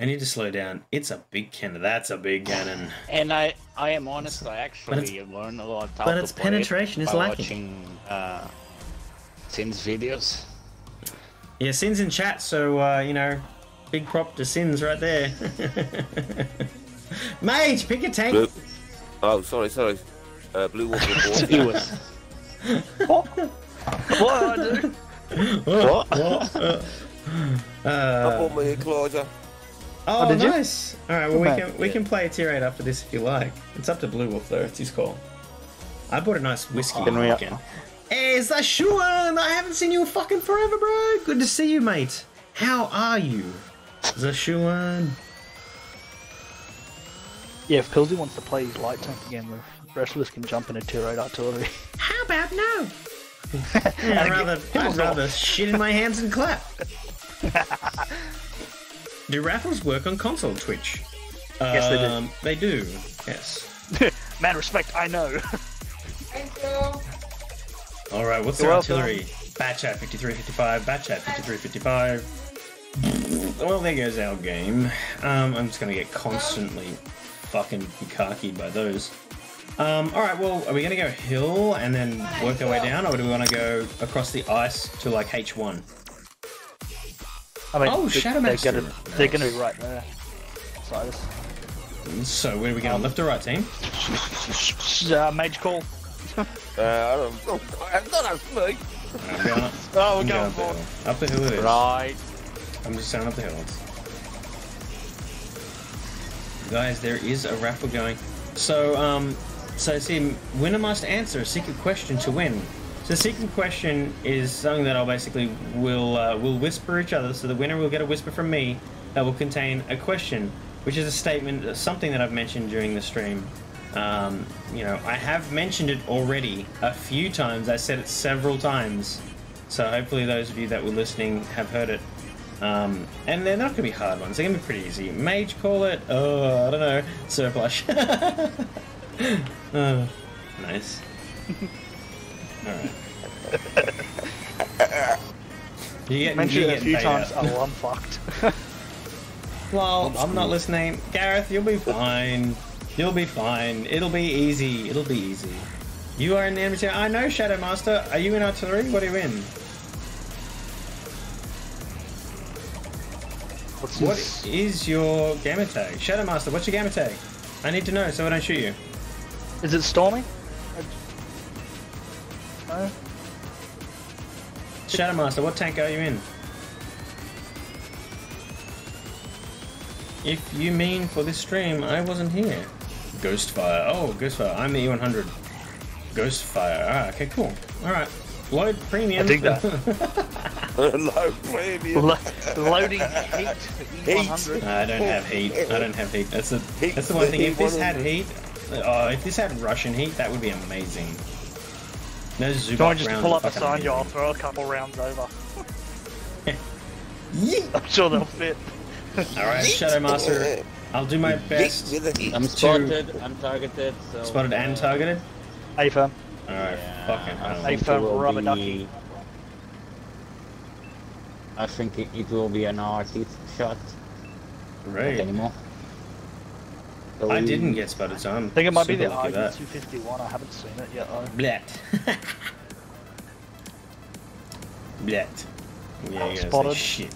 I need to slow down. It's a big cannon. That's a big cannon. And I, I am honest, I actually learned a lot how but its penetration it is lacking. watching uh, Sin's videos. Yeah, Sin's in chat, so uh, you know, big prop to Sins right there. Mage, pick a tank. Look. Oh, sorry, sorry. Uh, Blue Wolf report. He was. What? what did I do? What? what? Uh, I uh, bought my enclosure. oh, did you? nice. All right, well we can we can play a tier eight after this if you like. It's up to Blue Wolf though. It's his call. I bought a nice whiskey. Can we- again. Hey, Zashuan! I haven't seen you fucking forever, bro. Good to see you, mate. How are you, Zashuan? Yeah, if Pilsy wants to play his light tank again, the rest of us can jump in a tier 8 artillery. How about no? I'd rather, I'd rather shit in my hands and clap. do raffles work on console Twitch? Yes, they do. Um, They do. Yes. Man, respect, I know. All right. What's You're their welcome. artillery? Batchat 5355. Batchat 5355. Well, there goes our game. Um, I'm just gonna get constantly fucking bukaki by those. Um, all right. Well, are we gonna go hill and then work our way down, or do we want to go across the ice to like H1? I mean, Oh, they- Shadow they're Master. gonna, they're gonna be right there. Silas. So where do we go? Left or right, team? Uh, mage call. Uh, I don't, oh, I'm not as me. I'm going, Oh, we're going going up the hill. Up the hill it is. Right. I'm just saying up the hill. Guys, there is a raffle going. So, um, so see, winner must answer a secret question to win. So, secret question is something that I'll basically will uh, will whisper each other. So the winner will get a whisper from me that will contain a question, which is a statement, something that I've mentioned during the stream. Um, you know, I have mentioned it already a few times. I said it several times. So hopefully those of you that were listening have heard it. Um, and they're not going to be hard ones. They're going to be pretty easy. Mage call it. Oh, I don't know. Surplus. oh, nice. All right. You get Mentioned a few times. Oh, I'm fucked. Well, I'm not listening. Gareth, you'll be fine. You'll be fine. It'll be easy. It'll be easy. You are in the team. I know, Shadow Master. Are you in artillery? What are you in? What's What is your gamer tag? Shadow Master, what's your gamer tag? I need to know so I don't shoot you. Is it Stormy? No? Shadow Master, what tank are you in? If you mean for this stream, I wasn't here. Ghostfire. Oh, Ghostfire. I'm the E100. Ghostfire. Ah, okay, cool. Alright. Load premium. I dig that. Low premium. Lo- loading heat for Heat. E100. I don't have heat. I don't have heat. That's the Heat that's the one thing. If this had heat, oh, if this had Russian heat, that would be amazing. No Zubok Go on, just rounds pull up fucking beside you. I'll throw a couple rounds over. Yeet. I'm sure they'll fit. All right, Shadow Master. I'll do my best. Heat with the heat. I'm spotted. I'm targeted. So, Spotted and uh, targeted. Hey, firm. All right, Yeah, fucking I think it firm will rubber be- ducky. I think it, it will be an RT shot. Not anymore. I didn't get spotted, so I'm I think it might be the lucky with that. RU251. I haven't seen it yet, though. Blat. Blat. Yeah, you Spotted. shit.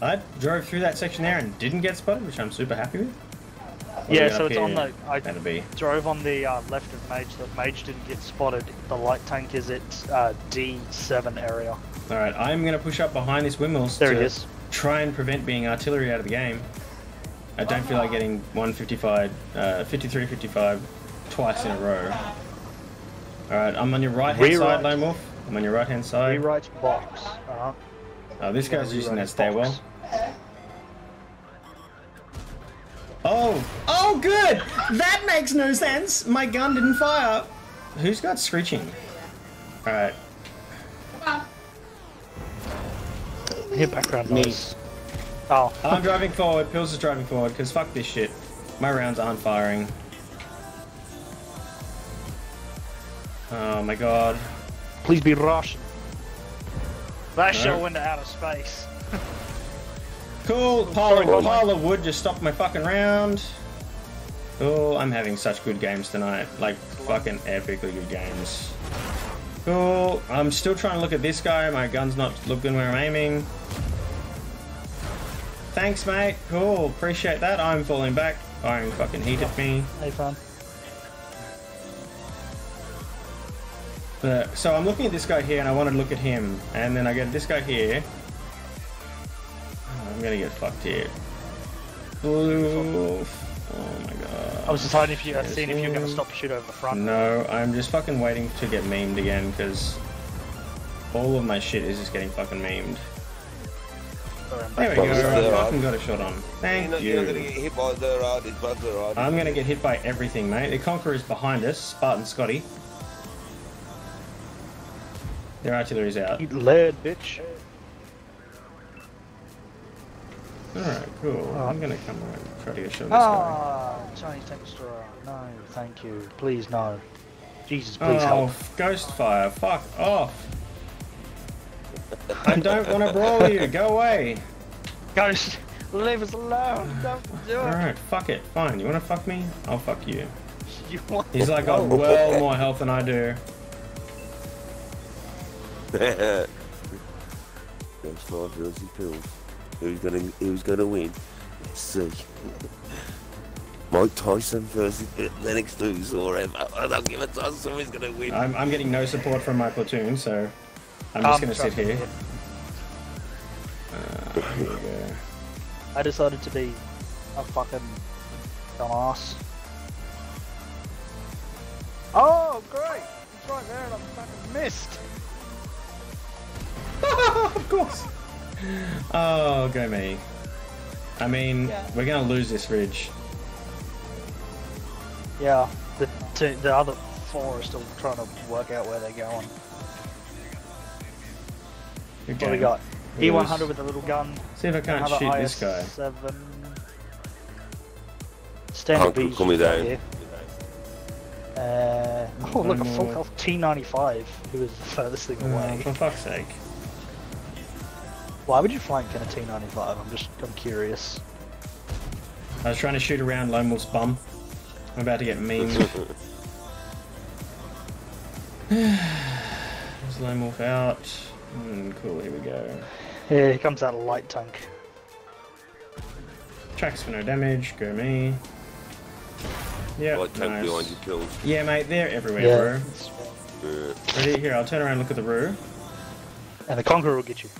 I drove through that section there and didn't get spotted, which I'm super happy with. What Yeah, so it's on the. I be. drove on the uh, left of Mage. The Mage didn't get spotted. The light tank is at uh, D7 area. All right, I'm gonna push up behind this windmills There to it is. try and prevent being artillery out of the game. I don't feel like getting 155, uh, 53, 55 twice in a row. All right, I'm on your right hand Rewrite. side, Lone Wolf. I'm on your right hand side. Rewrite box. Uh-huh. Oh, this Yeah, guy's using that stairwell. box. Oh, oh, good. That makes no sense. My gun didn't fire. Who's got screeching? All right. Hear background Me. noise. Oh, I'm driving forward. Pills is driving forward because fuck this shit. My rounds aren't firing. Oh my god. please be Russian. That No. shell went to outer space. Cool. Pile, sorry, of, pile of wood just stopped my fucking round. Oh, I'm having such good games tonight. Like fucking epically good games. Cool. I'm still trying to look at this guy. My gun's not looking where I'm aiming. Thanks, mate. Cool. Appreciate that. I'm falling back. Firing fucking heated at me. Hey, fun. But, so I'm looking at this guy here, and I want to look at him, and then I get this guy here. Oh, I'm gonna get fucked here. Blue. Oh my god. I was just deciding if you, seeing if you were going to stop shoot over the front. No, I'm just fucking waiting to get memed again because all of my shit is just getting fucking memed. Sorry, I'm There we back. go. Well, I fucking got a shot on. You're Thank not, you're not gonna get hit by the rod, it's by the rod. I'm gonna get hit by everything, mate. The Conqueror's behind us. Spartan Scotty. Their artillery's out. Eat lead, bitch. Alright, cool. Oh. I'm gonna come around and try to get a shot of this guy. Ah, Chinese texture. No, thank you. Please, no. Jesus, please Oh, help. Ghostfire, fuck off. I don't want to brawl you. Go away. Ghost, leave us alone. Don't do it. Alright, fuck it. Fine. You want to fuck me? I'll fuck you. You want He's like got well more health than I do. Ghost Five versus Pills. Who's gonna who's gonna win? Let's see. Mike Tyson versus Lennox Lewis or whatever. I don't give a toss who's gonna win. I'm, I'm getting no support from my platoon, so I'm just Um, gonna sit here. Uh, here. I decided to be a fucking dumbass. Oh, great! It's right there and I fucking missed. of course. Oh, go me. I mean, Yeah. we're gonna lose this ridge. Yeah, the two, the other four are still trying to work out where they're going. Good What we game. got? E100 with a little gun. See if I can't another shoot this guy. IS-7. Standard Uncle, B's call me you've down. here. Uh, oh, look, a One full health T95, who is the furthest thing Oh, away. for fuck's sake. Why would you flank in a T95? I'm just, I'm curious. I was trying to shoot around Lone Wolf's bum. I'm about to get memed. There's Lone Wolf out. Mm, cool, here we go. Yeah, here comes that light tank. Tracks for no damage, go me. Yeah, Like tank nice. behind you pills. Yeah, mate, they're everywhere, Yeah. bro. Yeah. Ready? Here, I'll turn around and look at the Roo. And the Conqueror will get you.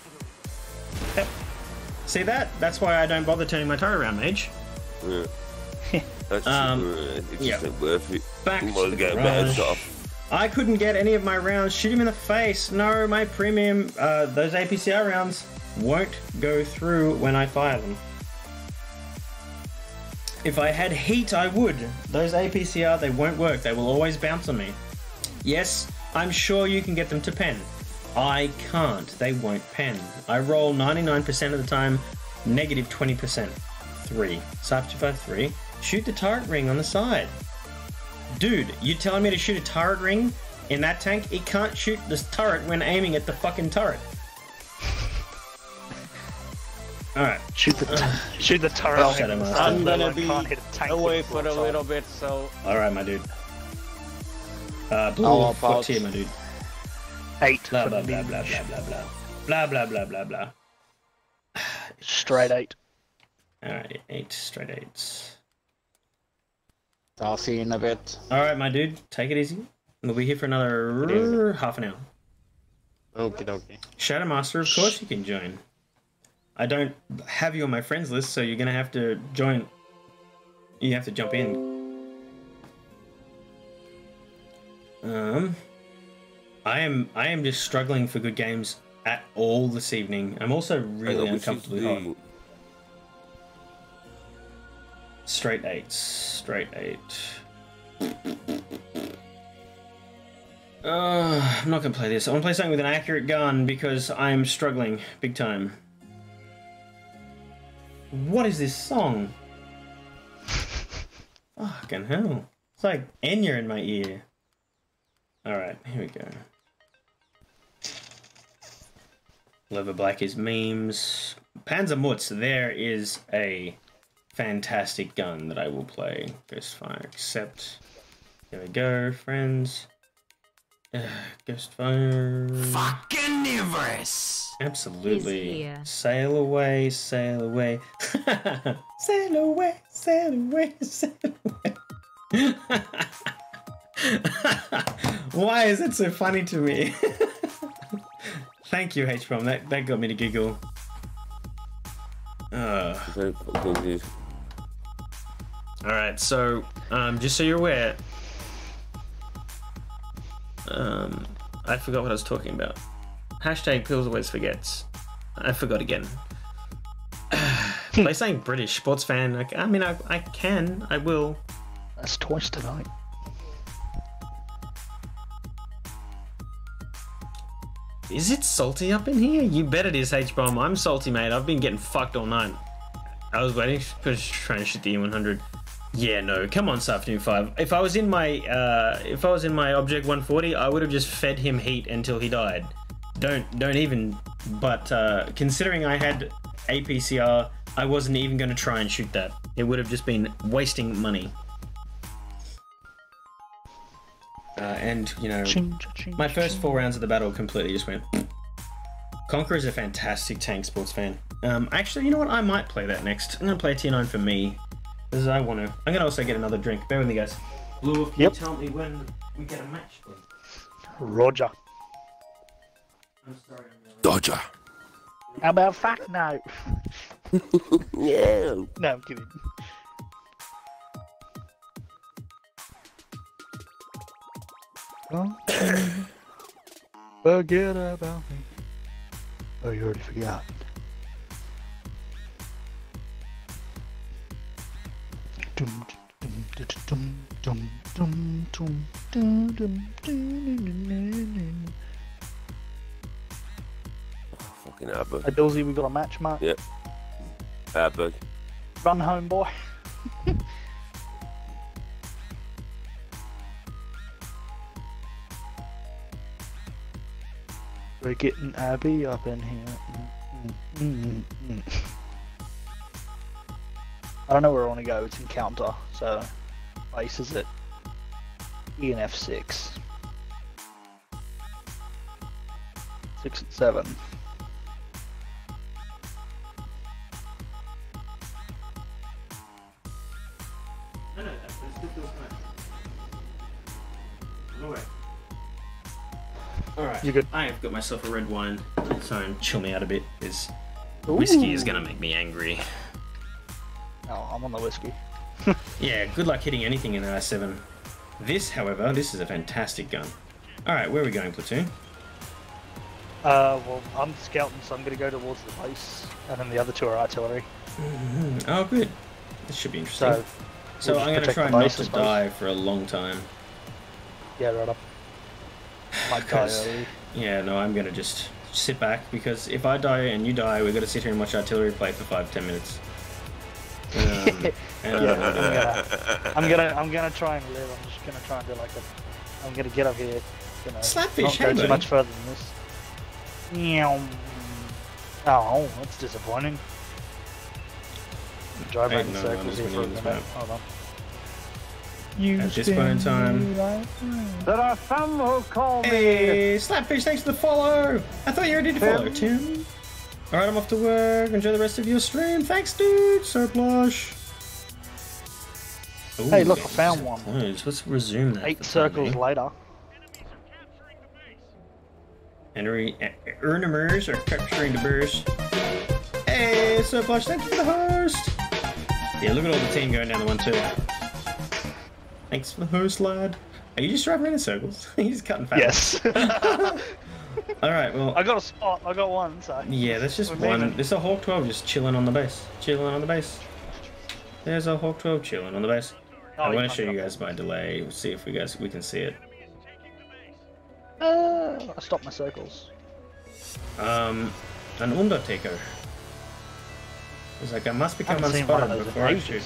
Yep. See that? That's why I don't bother turning my turret around, mage. Yeah. That's Um, uh, it just yeah. ain't worth it. Back to the get a better garage. I couldn't get any of my rounds. Shoot him in the face. No, my premium, uh, those APCR rounds won't go through when I fire them. If I had heat, I would. Those APCR, they won't work. They will always bounce on me. Yes, I'm sure you can get them to pen. I can't. They won't pen. I roll 99% of the time, negative 20%. 3. Cypher 3. Shoot the turret ring on the side. Dude, you telling me to shoot a turret ring in that tank? It can't shoot this turret when aiming at the fucking turret. Alright. Shoot the, t- shoot the turret. Oh, on him. I'm gonna one be can't hit a tank away for a broadside. little bit, so Alright, my dude. Uh, blue, How about- fuck's here, my dude. Eight. Blah, for blah, blah, blah, blah, blah, blah. Blah, blah, blah, blah, blah. Straight eight. Alright, eight, straight eights. I'll see you in a bit. Alright, my dude, take it easy. We'll be here for another half an hour. Okie okay. Shadow Master, of course you can join. I don't have you on my friends list, so you're gonna have to join. You have to jump in. Um, I am I am just struggling for good games at all this evening. I'm also really on, which is uncomfortably hot. Straight eights, straight eight. Uh, I'm not gonna play this. I want to play something with an accurate gun because I'm struggling big time. What is this song? Fucking hell! It's like Enya in my ear. All right, here we go. Leather Black is memes. Panzer Mutz, there is a fantastic gun that I will play. Ghostfire accept. There we go, friends. Uh, Ghostfire. Fucking Everest! Absolutely. He's here. Sail away, sail away. sail away, sail away, sail away. Why is it so funny to me? Thank you, H bomb. That that got me to giggle. Uh, Very fucking good. All right, so um, just so you're aware, um, I forgot what I was talking about. Hashtag Pills always forgets. I forgot again. By saying British sports fan, like, I mean, I, I can, I will. That's twice tonight. Is it salty up in here? You bet it is, H bomb. I'm salty, mate. I've been getting fucked all night. I was waiting for trying to shoot the E100. Yeah, no. Come on, Safnoon 5. If I was in my uh, if I was in my Object 140, I would have just fed him heat until he died. Don't don't even. But uh, considering I had APCR, I wasn't even going to try and shoot that. It would have just been wasting money. Uh, and you know, Ching, cha-ching, my first ching. four rounds of the battle completely just went. Conqueror is a fantastic tank sports fan. Um, actually, you know what? I might play that next. I'm gonna play Tier 9 for me. Because I want to. I'm gonna also get another drink. Bear with me, guys. Blue, can Yep. you tell me when we get a match, please? Roger. I'm sorry, I'm. Dodger. How about fuck no? Yeah. No, I'm kidding. Don't you forget about me. Oh, you already forgot. Fucking. Hey, Pilsy, we got a match, mate. Yeah. Arbug. Run home, boy. We're getting Abby up in here. Mm, mm, mm, mm. I don't know where I want to go. It's encounter, so base is at E and F six, six and seven. No, no, that's, that's good, fine. No way. Alright. You good? I have got myself a red wine. So chill me out a bit. Because whiskey is gonna make me angry. Oh, I'm on the whiskey. Yeah, good luck hitting anything in R7. This, however, this is a fantastic gun. Alright, where are we going, Platoon? Uh, well, I'm scouting, so I'm going to go towards the base, and then the other two are artillery. Oh, good. This should be interesting. So, So, we'll I'm going to try not to suppose. die for a long time. yeah, right up. Might die early. Yeah, no, I'm going to just sit back because if I die and you die, we've got to sit here and watch artillery play for five, ten minutes. Um, and yeah, I'm, gonna, I'm gonna, I'm gonna try and live. I'm just gonna try and do like a, I'm gonna get up here, you know, Slapfish, not hey, go too much further than this. Oh, that's disappointing. Drive back in circles I'm here just for a winning this minute. map. Hold on. You At this point in time- like- There are some who call me Hey, Slapfish, thanks for the follow. I thought you already did follow, Tim. All right, I'm off to work. Enjoy the rest of your stream. Thanks, dude. So plush. Ooh, Hey, look, I found one. Close. Let's resume that. Eight circles later. Henry uh, Ernimers are capturing the base. Hey, so plush. Thanks for the host. Yeah, look at all the team going down the one too. Thanks for the host, lad. Are you just driving around in circles? He's cutting fast. Yes. All right. Well, I got a spot. I got one. So. Yeah, that's just We're one. There's a Hawk 12 just chilling on the base. Chilling on the base. There's a Hawk 12 chilling on the base. Oh, I'm gonna show you guys my delay. See if we guys we can see it. Uh, I stopped my circles. Um, an Undertaker. It's like I must become haven't seen one of unspotted before I shoot.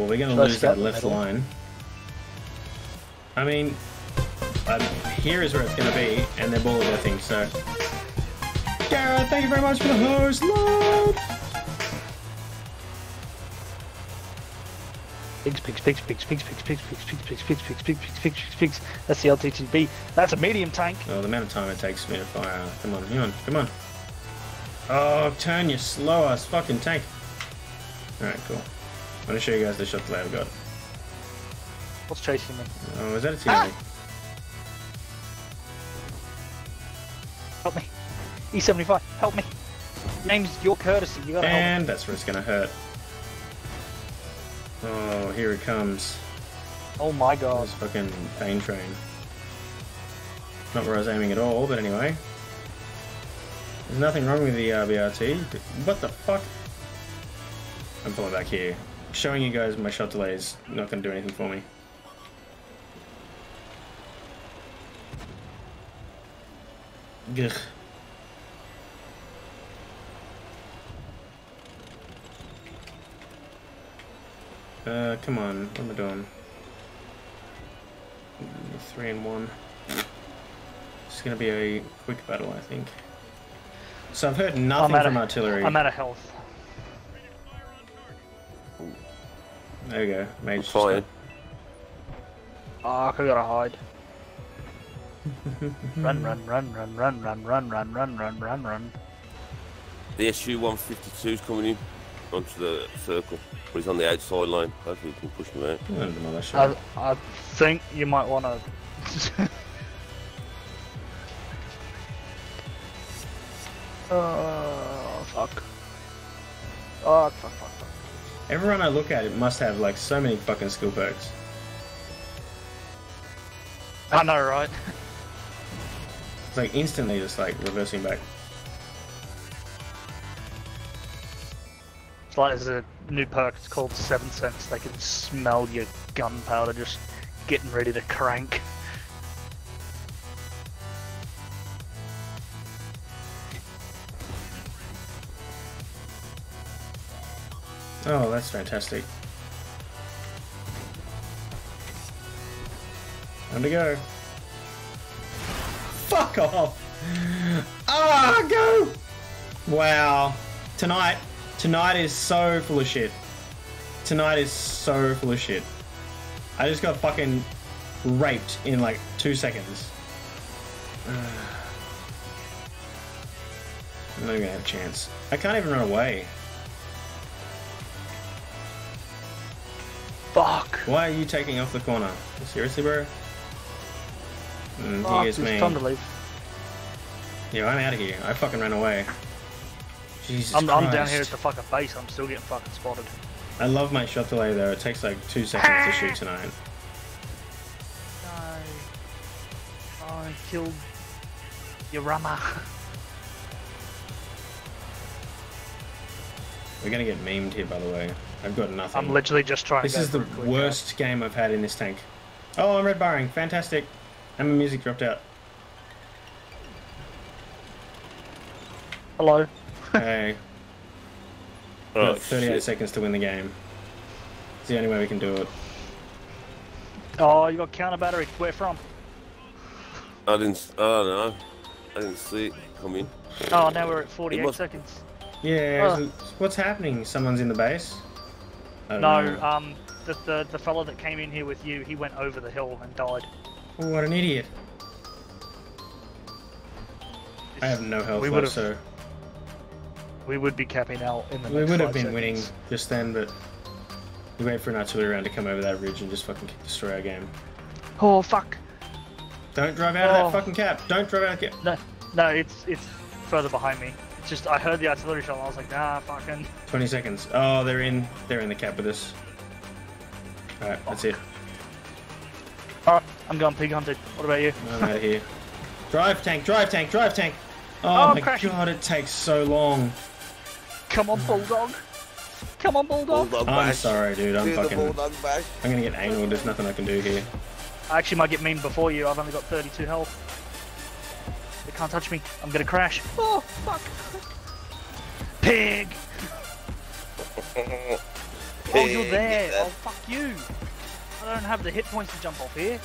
Well, we're gonna lose that left middle? line. I mean, um, here is where it's gonna be, and they're bullet earthing, so. Gareth, thank you very much for the host. Pigs, pigs, pigs, pigs, pigs, pigs, pigs, pigs, pigs, pigs, pigs, pigs, pigs, pigs, pigs, pigs, pigs. That's the LTTB. That's a medium tank. Oh, the amount of time it takes me to fire. Come on, come on, come on. Oh, turn you slow ass fucking tank. Alright, cool. I'm gonna show you guys the shot delay I've got. What's chasing me? Oh, is that a teammate? Ah! Help me. E75, help me. Name's your courtesy. You gotta help. And that's where it's gonna hurt. Oh, here it comes. Oh my god. This fucking pain train. Not where I was aiming at all, but anyway. There's nothing wrong with the RBRT. What the fuck? I'm pulling back here. Showing you guys my shot delay is not going to do anything for me. Gugh. Uh, come on. What am I doing? Three and one. It's going to be a quick battle, I think. So I've heard nothing from of- artillery. I'm out of health. There we go. Mage. just Fine. Fuck, I gotta hide. run, run, run, run, run, run, run, run, run, run, run, run. The SU-152 is coming in onto the circle, but he's on the outside line. Hopefully we can push him out. got- Oh, another shot. I, I think you might wanna. oh, fuck. Fuck, fuck, fuck, fuck. Everyone I look at, it must have like so many fucking skill perks. I know, right? It's like instantly just like reversing back. It's like there's a new perk, it's called Seven Sense. They can smell your gunpowder just getting ready to crank. That's fantastic. Time to go. Fuck off! Ah, go! Wow. Tonight, tonight is so full of shit. Tonight is so full of shit. I just got fucking raped in like two seconds. I'm not even gonna have a chance. I can't even run away. Fuck. Why are you taking off the corner? Seriously, bro? Mm, Fuck, it's me. time to leave. Yeah, I'm out of here. I fucking ran away. Jesus I'm, I'm down here at the fucking base, I'm still getting fucking spotted. I love my shot delay though. It takes like two seconds to shoot tonight. No. I killed your Yarama. We're gonna get memed here, by the way. I've got nothing. I'm literally just trying this to go is the for a worst game I've had in this tank. Oh, I'm red barring. Fantastic. And my music dropped out. out. Hello. Hey, Oh, got 38 shit. seconds to win the game. It's the only way we can do it. Oh, you got counter battery. Where from? I didn't. I don't know. I didn't see it come in. Oh, now we're at 48 must- seconds. Yeah, Oh. what's happening? Someone's in the base? No, know. um, the, the the fellow that came in here with you, he went over the hill and died. Oh, what an idiot. I have no health We left, so We would be capping out in the we would have been seconds. winning just then, but we wait for an artillery round to come over that ridge and just fucking destroy our game. Oh fuck! Don't drive out of Oh. that fucking cap. Don't drive out of the cap. No, no, it's it's further behind me. It's just I heard the artillery shot. and I was like, nah, fucking. 20 seconds. Oh, they're in. They're in the cap with us. Alright, that's it. Alright, I'm going pig hunted. What about you? I'm out of here. Drive tank, drive tank, drive tank. Oh, Oh, my crashing. god, it takes so long. Come on, bulldog. Come on, bulldog. Bulldog I'm sorry, dude. I'm Do fucking. I'm gonna get anal. There's nothing I can do here. I actually might get memed before you. I've only got 32 health. They can't touch me. I'm gonna crash. Oh fuck! Pig. Oh, you're there. Oh fuck you. I don't have the hit points to jump off here.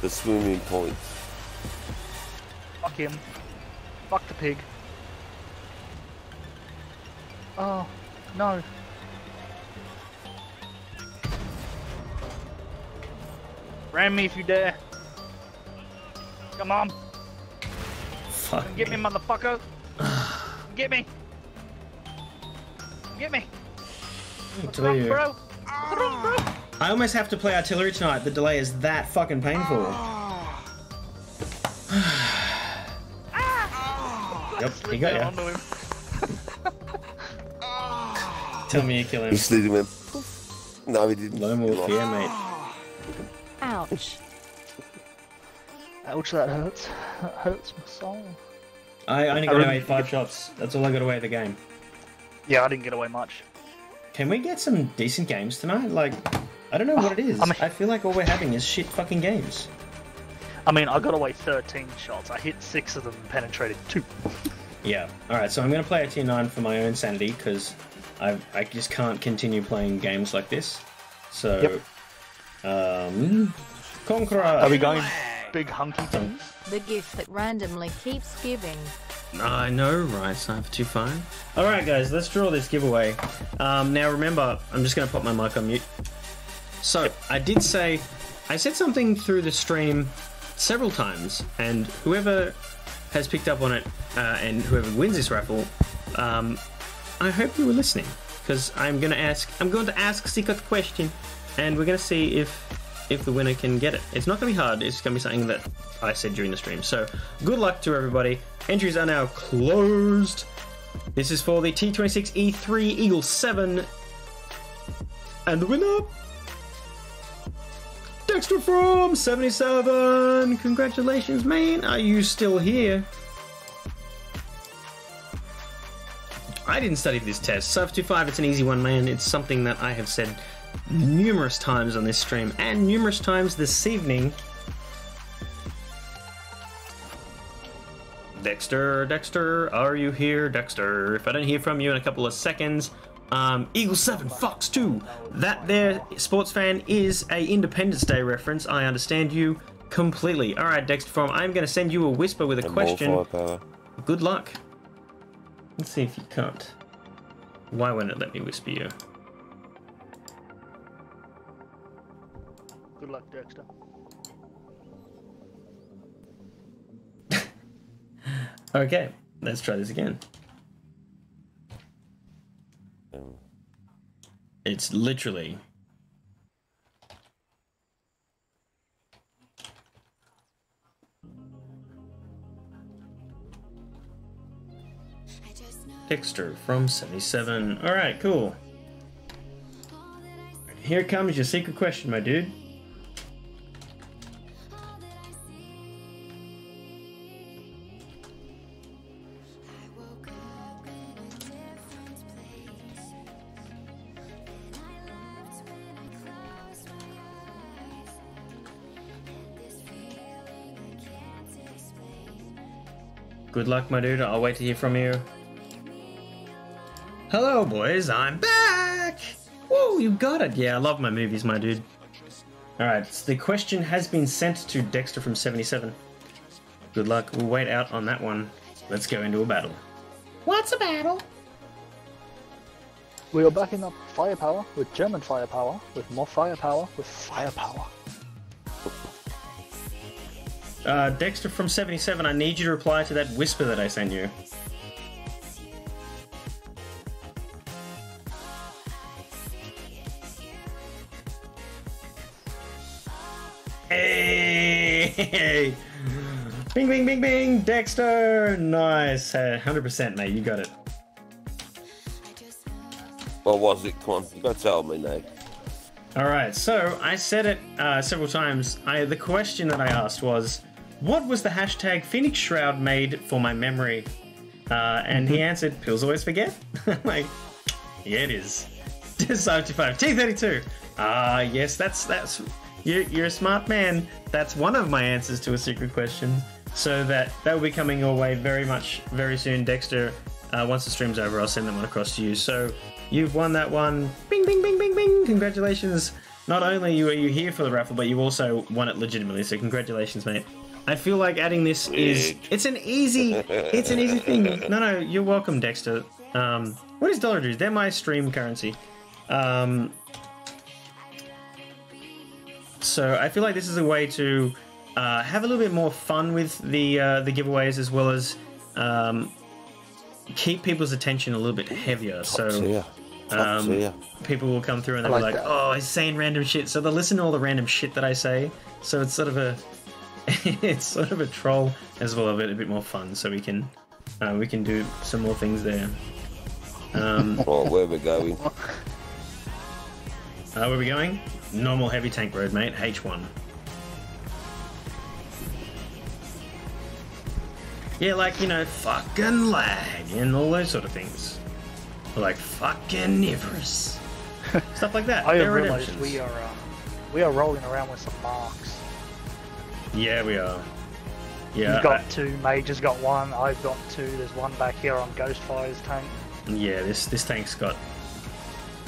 The swimming points. Fuck him. Fuck the pig. Oh, no. Ram me if you dare. Come on. Fuck. Get me, motherfucker! Get me! Get me! I What's tell wrong, you. bro? What's wrong, bro? I almost have to play artillery tonight. The delay is that fucking painful. Ah. Ah. yep, he got Down ya. Tell me you kill him. He slid him in. No, he didn't. Lone Wolf, yeah, mate. Ouch. Ouch, that hurts. That hurts my soul. I only got really- away five shots. That's all I got away with the game. Yeah, I didn't get away much. Can we get some decent games tonight? Like, I don't know what it is. I mean- I feel like all we're having is shit fucking games. I mean, I got away 13 shots. I hit six of them and penetrated two. Yeah. All right. So I'm going to play a tier nine for my own sanity because I I just can't continue playing games like this. So, yep. um, Conqueror. Are we going big hunky things? The gift that randomly keeps giving. I know, right? So I have two fine. All right, guys. Let's draw this giveaway. Um, now remember, I'm just going to pop my mic on mute. So I did say, I said something through the stream several times, and whoever has picked up on it uh, and whoever wins this raffle, um, I hope you were listening because I'm going to ask. I'm going to ask a secret question, and we're going to see if if the winner can get it. It's not going to be hard. It's going to be something that I said during the stream. So good luck to everybody. Entries are now closed. This is for the T26 E3 Eagle 7. And the winner Dexter from 77! Congratulations, man! Are you still here? I didn't study for this test. Surf 25, it's an easy one, man. It's something that I have said numerous times on this stream and numerous times this evening. Dexter, Dexter, are you here, Dexter? If I don't hear from you in a couple of seconds, um, Eagle 7, Fox 2. That there, sports fan, is a Independence Day reference. I understand you completely. All right, Dexter From, I'm going to send you a whisper with a And question. Good luck. Let's see if you can't. Why won't it let me whisper you? Luck, Dexter. Okay, let's try this again. It's literally. Dexter from 77. Alright, cool. Here comes your secret question, my dude. Good luck, my dude. I'll wait to hear from you. Hello, boys. I'm back. Whoa, you got it. Yeah, I love my movies, my dude. All right, so the question has been sent to Dexter from 77. Good luck. We'll wait out on that one. Let's go into a battle. What's a battle? We are backing up firepower with German firepower, with more firepower, with firepower. Uh, Dexter from 77, I need you to reply to that whisper that I sent you. Hey! Bing, bing, bing, bing! Dexter! Nice. Uh, 100%, mate. You got it. What was it? Come on, you gotta tell me now. All right, so I said it uh, several times. I the question that I asked was, "What was the hashtag Phoenix Shroud made for my memory?" Uh, and he answered, "Pills always forget." like, yeah, it is. Seventy-five T thirty-two. Ah, yes, that's that's you're, you're a smart man. That's one of my answers to a secret question. So that that will be coming your way very much very soon, Dexter. Uh, once the stream's over, I'll send them one across to you. So you've won that one. Bing, bing, bing, bing, bing. Congratulations. Not only are you here for the raffle, but you also won it legitimately. So congratulations, mate. I feel like adding this is it's an easy it's an easy thing. No, no, you're welcome, Dexter. Um, what is dollar dues? They're my stream currency. Um, so I feel like this is a way to uh, have a little bit more fun with the uh, the giveaways as well as um, keep people's attention a little bit heavier. So. Top um, tier. people will come through and they'll I be like like, that. "Oh, he's saying random shit." So they'll listen to all the random shit that I say. So it's sort of a it's sort of a troll as well, a bit a bit more fun. So we can uh, we can do some more things there. Um, Right, where we're going. uh, where are we going? Normal heavy tank road, mate. H1. Yeah, like, you know, fucking lag and all those sort of things. Or like, fucking Everest. Stuff like that. I They're realised we are uh, we are rolling around with some marks. Yeah, we are. Yeah, You've got I- two, Major's got one, I've got two, there's one back here on Ghostfire's tank. yeah, this this tank's got.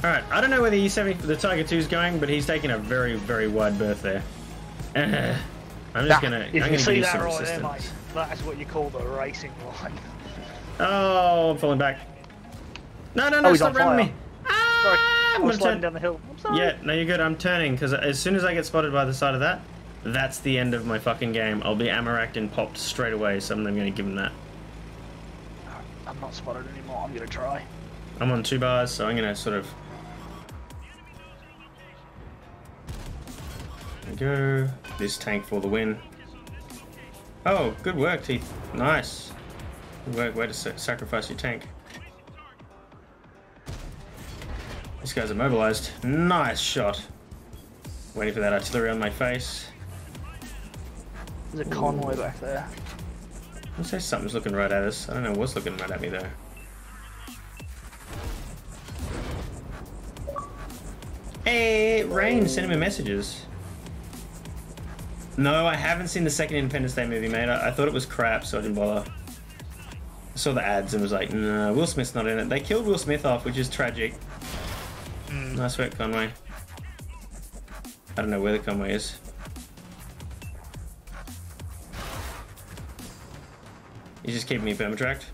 All right, I don't know where the E70, the Tiger 2 is going, but he's taking a very, very wide berth there. I'm just Nah, gonna, if I'm you see that right there, mate, that's what you call the racing line. Oh, I'm falling back. No, no, Oh, no, he's stop ramming me. Ah, Sorry, I'm I'm sliding turn. down the hill. I'm sorry. Yeah, no, you're good. I'm turning because as soon as I get spotted by the side of that, that's the end of my fucking game. I'll be ammo racked and popped straight away, so I'm not gonna give him that. Uh, I'm not spotted anymore, I'm gonna try. I'm on two bars, so I'm gonna sort of. There we go. This tank for the win. Oh, good work, Teeth. Nice. Good work. Way to sacrifice your tank. These guys are mobilized. Nice shot. Waiting for that artillery on my face. There's a convoy back there. I'd say something's looking right at us. I don't know what's looking right at me though. Hey, Rain, sending me messages. No, I haven't seen the second Independence Day movie, mate. I, I thought it was crap, so I didn't bother. I saw the ads and was like, no, Will Smith's not in it. They killed Will Smith off, which is tragic. Hmm. Nice work, Conway. I don't know where the Conway is. He's just keeping me permatracked.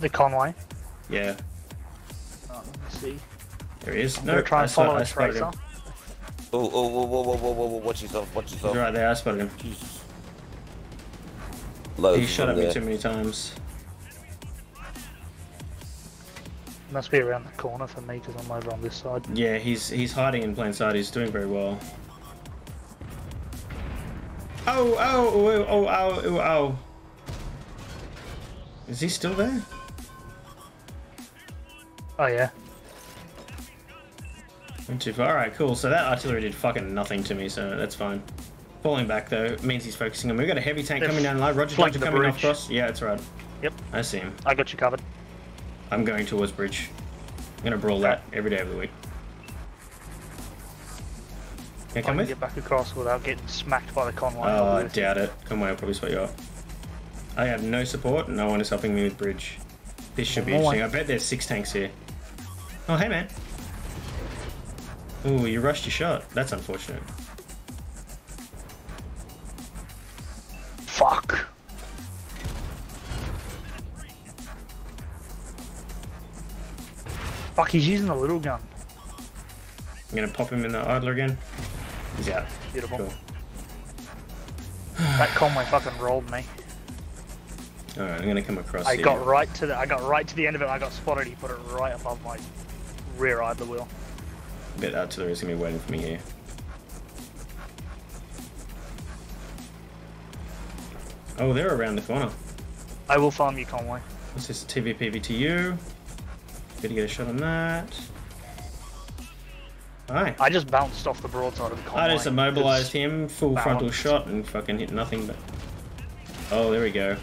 The convoy. Yeah, Oh, let me see. there he is. No, gonna try I and follow I a spotted tracer. him. Oh, oh, whoa, whoa, whoa, whoa, whoa, whoa, watch yourself, watch He's right there. I spotted him. Jesus. Loads He shot them at me too many times. Must be around the corner for me because I'm over on this side. Yeah, he's he's hiding in plain sight. He's doing very well. Oh, oh, oh, oh, oh, oh, oh. Is he still there? Oh yeah. Went too far. Alright, cool. So that artillery did fucking nothing to me, so that's fine. Falling back though means he's focusing on me. We've got a heavy tank They're coming down the line. Roger, Roger coming off cross. Yeah, that's right. Yep. I see him. I got you covered. I'm going towards bridge. I'm gonna brawl that every day of the week. Can I I come can with? get back across without getting smacked by the convoy. Oh, I doubt it. Conway will probably spot you up. I have no support. And no one is helping me with bridge. This should be No one. interesting. I bet there's six tanks here. Oh, hey, man. Ooh, you rushed your shot. That's unfortunate. Fuck. Fuck, he's using the little gun. I'm gonna pop him in the idler again. He's out. Beautiful. Cool. That convoy fucking rolled me. Alright, I'm gonna come across I here. got right to the I got right to the end of it. I got spotted. He put it right above my rear idler wheel. I bet the artillery's gonna be waiting for me here. Oh, they're around the corner. I will farm you. What's this? TVP VTU. Good to get a shot on that. Hi. I just bounced off the broadside of the convoy. I just immobilized him, full frontal shot, and fucking hit nothing but. Oh, there we go.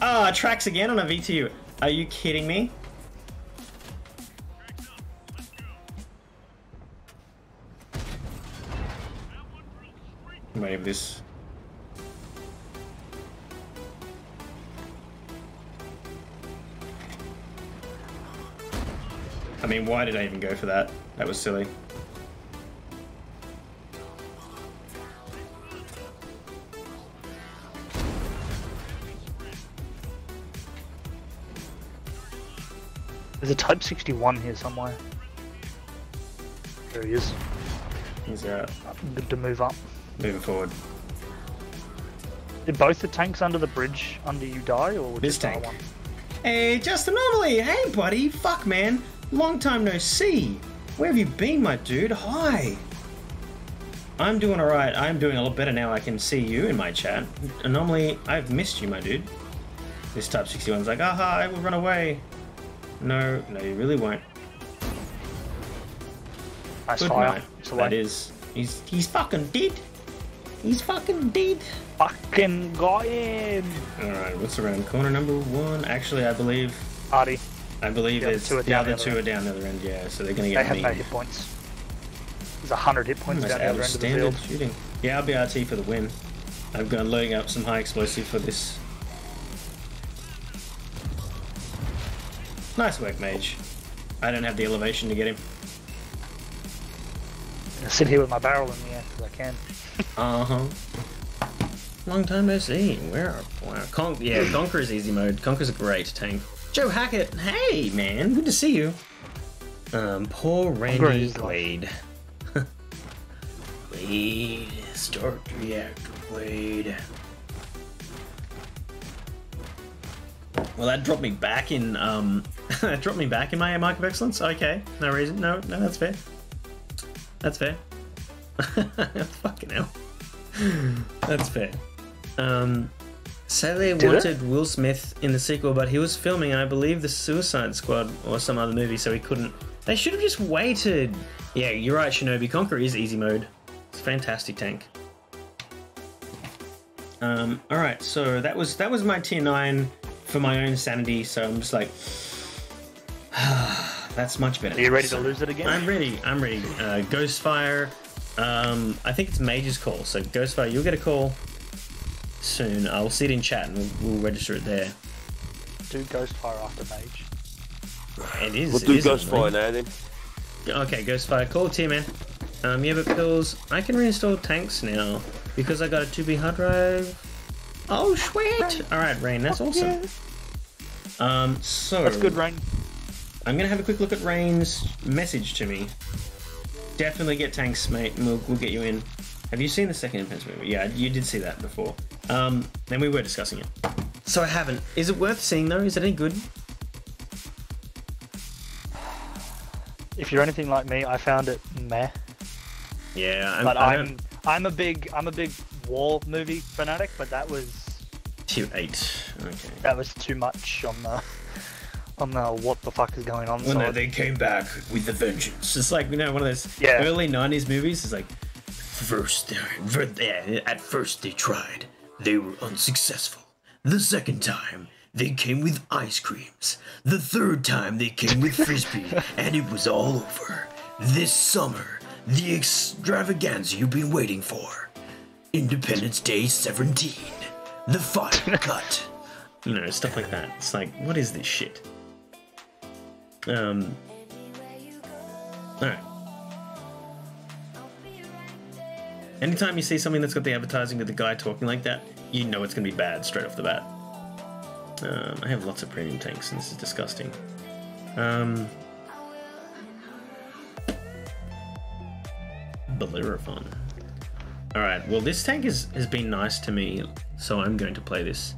Ah, tracks again on a VTU. Are you kidding me? I'm this. I mean, why did I even go for that? That was silly. There's a Type 61 here somewhere. There he is. He's out. Good to move up. Moving forward. Did both the tanks under the bridge under you die, or This just that tank. one? Hey, Justin Anomaly! Hey, buddy! Fuck, man! Long time no see! Where have you been, my dude? Hi! I'm doing alright. I'm doing a lot better now I can see you in my chat. Anomaly, I've missed you, my dude. This Type 61's like, aha, I will run away. No, no, you really won't. Nice Good fire. That is. He's, he's fucking dead! He's fucking dead! Fucking got him! Alright, what's around corner number one? Actually, I believe Artie, I believe The it's the other the other two are down the other end, yeah, so they're gonna they get have me. no hit points. There's a hundred hit points down the other end of the field. shooting. Yeah, I'll be RT for the win. I've gone loading up some high explosive for this. Nice work, Mage. I don't have the elevation to get him. I sit here with my barrel in the air because I can. Uh huh. Long time no see. Where are wow. Con- yeah, Conqueror's easy mode. Conqueror's a great tank. Joe Hackett, hey man, good to see you. Um, poor Randy. Quaid. Quaid, start reactor Quaid. Well, that dropped me back in. Um, dropped me back in my mark of excellence. Okay, no reason. No, no, that's fair. That's fair. Fucking hell. That's fair. Um, they Did it? wanted Will Smith in the sequel, but he was filming, I believe, the Suicide Squad or some other movie, so he couldn't. They should have just waited. Yeah, you're right, Shinobi. Conquer is easy mode. It's a fantastic tank. Um, all right, so that was that was my tier nine for my own sanity. So I'm just like, that's much better. Are you ready to lose it again? I'm ready. I'm ready. Uh, Ghostfire. Um, I think it's Mage's call. So Ghostfire, you'll get a call soon. I'll see it in chat and we'll, we'll register it there. Do Ghostfire after Mage. It is. We'll it do is, Ghostfire actually. now then. Okay, Ghostfire, call tier man. Um, yeah, but pills. I can reinstall tanks now because I got a 2B hard drive. Oh, sweet! All right, Rain, that's awesome. Um, so That's good, Rain. I'm gonna have a quick look at Rain's message to me. Definitely get tanks, mate, and we'll, we'll get you in. Have you seen the second Independence movie? Yeah, you did see that before. Um, and we were discussing it. So I haven't. Is it worth seeing though? Is it any good? If you're anything like me, I found it meh. Yeah, I'm, But I I'm I'm a big I'm a big war movie fanatic, but that was tier eight. Okay. that was too much on the on the what the fuck is going on Well, no, they came back with a vengeance. It's like you know one of those Yeah. early '90s movies. It's like first, for, yeah, at first they tried, they were unsuccessful. The second time, they came with ice creams. The third time, they came with frisbee, and it was all over. This summer, the extravaganza you've been waiting for. Independence Day 17, the final cut. You know, stuff like that. It's like, what is this shit? Um. Alright. Anytime you see something that's got the advertising with the guy talking like that, you know it's gonna be bad straight off the bat. Um, I have lots of premium tanks, and this is disgusting. Um. Bellerophon. Alright, well, this tank is, has been nice to me, so I'm going to play this.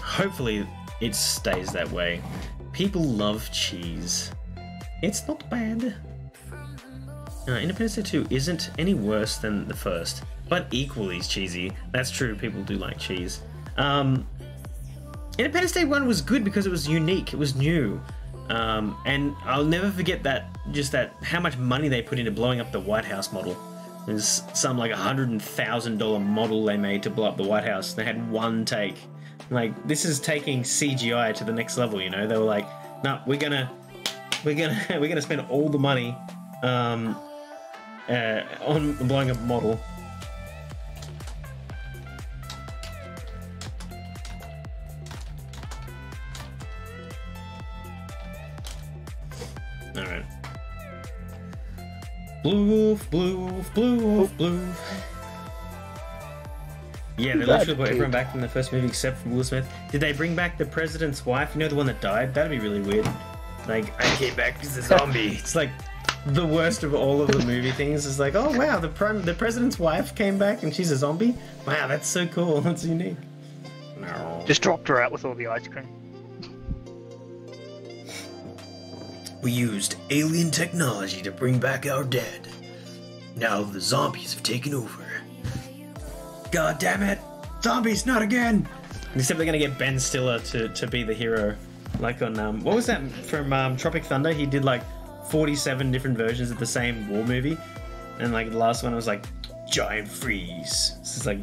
Hopefully, it stays that way. People love cheese. It's not bad. Uh, Independence Day 2 isn't any worse than the first, but equally cheesy. That's true, people do like cheese. Um, Independence Day 1 was good because it was unique, it was new. Um, and I'll never forget that, just that, how much money they put into blowing up the White House model. There's some like a hundred thousand dollar model they made to blow up the White House. They had one take. Like this is taking CGI to the next level. You know, they were like, "No, we're gonna, we're gonna, we're gonna spend all the money um, uh, on blowing up a model." All right. Blue wolf, blue wolf, blue wolf, blue. Yeah, they literally brought everyone back from the first movie except for Will Smith. Did they bring back the president's wife? You know, the one that died? That'd be really weird. Like, I came back as a zombie. It's like, the worst of all of the movie things. It's like, oh wow, the prime, the president's wife came back and she's a zombie. Wow, that's so cool. That's unique. No. Just dropped her out with all the ice cream. We used alien technology to bring back our dead. Now the zombies have taken over. God damn it! Zombies, not again! Except they're gonna get Ben Stiller to, to be the hero, like on um, what was that from um, Tropic Thunder? He did like forty-seven different versions of the same war movie, and like the last one was like Giant freeze. This is like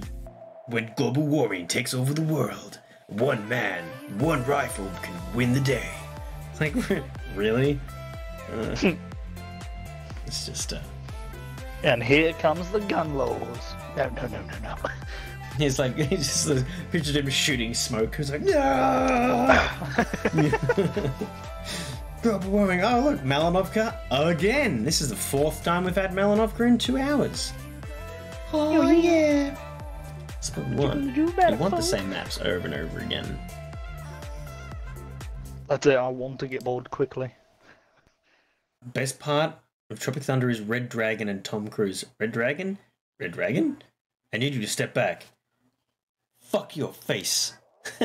when global warming takes over the world. One man, one rifle can win the day. It's like, really? Uh, it's just, uh, And here comes the gun laws. No, no, no, no, no. he's like, he's just uh, pictured him shooting smoke. He's like, no! Global warming. Oh, look, Malinovka again. This is the fourth time we've had Malinovka in two hours. Oh, yeah. That's what we want. You want the same maps over and over again. That's it. I want to get bored quickly. Best part of Tropic Thunder is Red Dragon and Tom Cruise. Red Dragon? Red Dragon? I need you to step back. Fuck your face.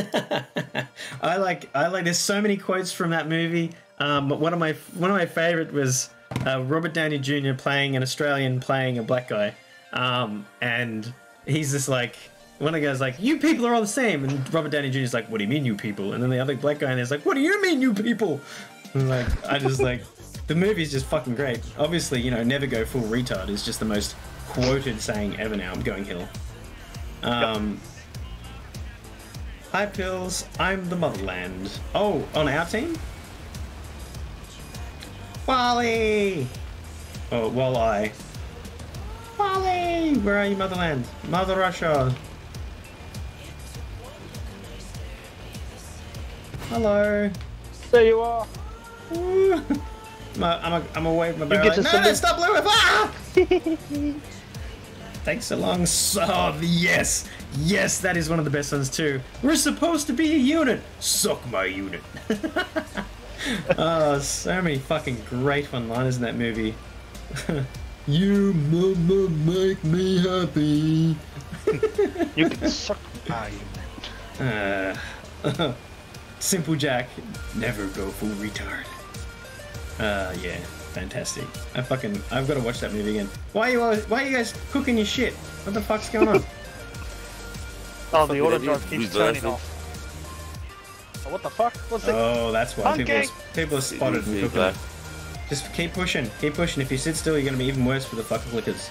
I like I like there's so many quotes from that movie. Um, but one of my one of my favorite was uh, Robert Downey Jr. playing an Australian playing a black guy. Um, and he's just like one of the guys like, You people are all the same and Robert Downey Jr. is like, What do you mean you people? And then the other black guy there's like, What do you mean you people? And like I just like the movie's just fucking great. Obviously, you know, never go full retard is just the most quoted saying ever now. I'm going hill. Um, Hi Pills, I'm the motherland. Oh, on our team? Wally! Oh, Walleye. Wally! Where are you, motherland? Mother Russia. Hello. There you are. I'm a, I'm a, I'm away from my barrel. to no, salute- stop, Lewis! Ah! Thanks so long. So, yes, yes, that is one of the best ones too. We're supposed to be a unit. Suck my unit. oh, so many fucking great one-liners in that movie. you mama make me happy. You can suck my unit. Uh, Simple Jack, never go full retard. Uh, yeah, fantastic. I fucking, I've got to watch that movie again. Why are you always, why are you guys cooking your shit? What the fuck's going on? Oh, the auto idiot. drive keeps turning off. Oh, what the fuck? What's it? oh, that's why people, Punking. people are spotted and cooking. black. Just keep pushing, keep pushing. If you sit still, you're gonna be even worse for the fucking flickers.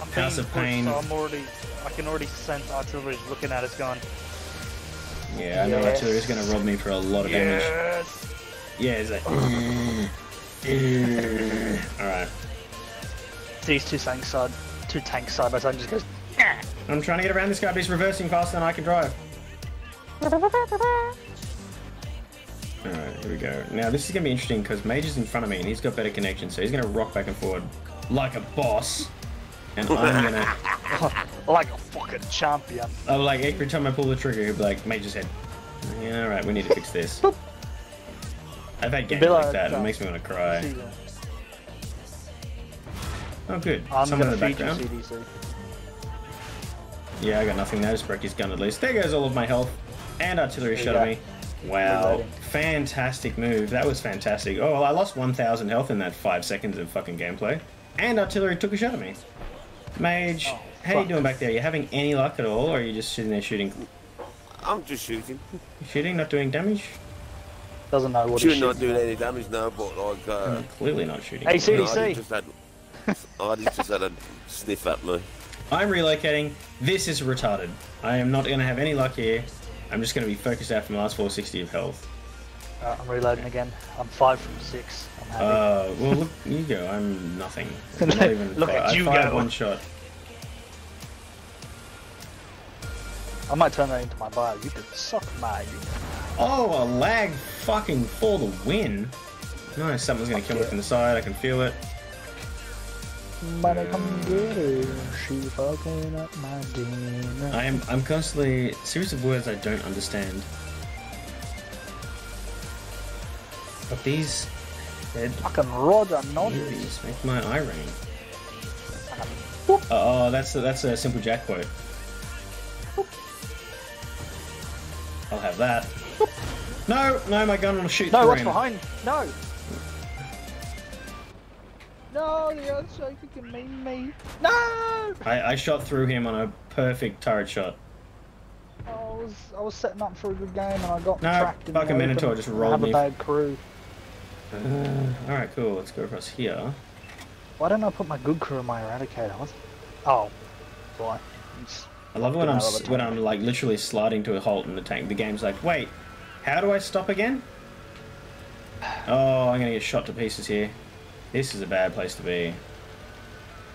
I'm House being of pushed, Pain. So I'm already. I can already sense artillery's looking at us going. Yeah, I know Yes. artillery's gonna rob me for a lot of damage. Yes. Yeah, it's like. Eh. All right. These two tanks side, two tanks side by side just goes. I'm trying to get around this guy, but he's reversing faster than I can drive. Alright, here we go. Now, this is going to be interesting because Mage is in front of me and he's got better connection, so he's going to rock back and forward like a boss. And I'm going to, like a fucking champion. oh, like, every time I pull the trigger, he'll be like, Mage's head. Yeah, alright, we need to fix this. I've had games Bill, like uh, that, it makes me want to cry. Oh, good. I'm Someone in the background. CDC. Yeah, I got nothing there. Just broke his gun at least. There goes all of my health. And artillery shot you at me. Wow. Fantastic move. That was fantastic. Oh, well, I lost 1,000 health in that 5 seconds of fucking gameplay. And artillery took a shot at me. Mage, Oh, how are you doing back there? Are You having any luck at all? Or are you just sitting there shooting? I'm just shooting. Shooting, not doing damage? Doesn't know what Shooting he's not shooting. doing any damage now, but like, uh, Mm, Clearly not shooting. Hey, you know, CDC. Artie just had, Artie just had a sniff at me. I'm relocating. This is retarded. I am not going to have any luck here. I'm just going to be focused out from the last 460 of health. Uh, I'm reloading again. I'm five from six. I'm happy. Uh, well, look, you go. I'm nothing. I'm not even. Look fi- at I you fired go. one shot. I might turn that into my bio. You can suck my unit. Oh, a lag fucking for the win. Nice, something's gonna kill me from the side. I can feel it. Come get her. She fucking up my dinner. I am. I'm constantly series of words I don't understand. But these, Fucking Roger, not movies make my eye ring. Oh, oh, that's a, that's a simple jack quote. I'll have that. No, no, my gun will shoot No, what's him. behind? No! No, the other shaker can mean me. No! I, I shot through him on a perfect turret shot. I was I was setting up for a good game and I got No, tracked in the fucking Minotaur open. just I rolled have a bad crew. Uh, Alright, cool. Let's go across here. Why don't I put my good crew in my eradicator? What's... Oh, why? It's- I love when I'm Get out of s- the when. I'm like literally sliding to a halt in the tank. The game's like, wait, how do I stop again? Oh, I'm gonna get shot to pieces here. This is a bad place to be.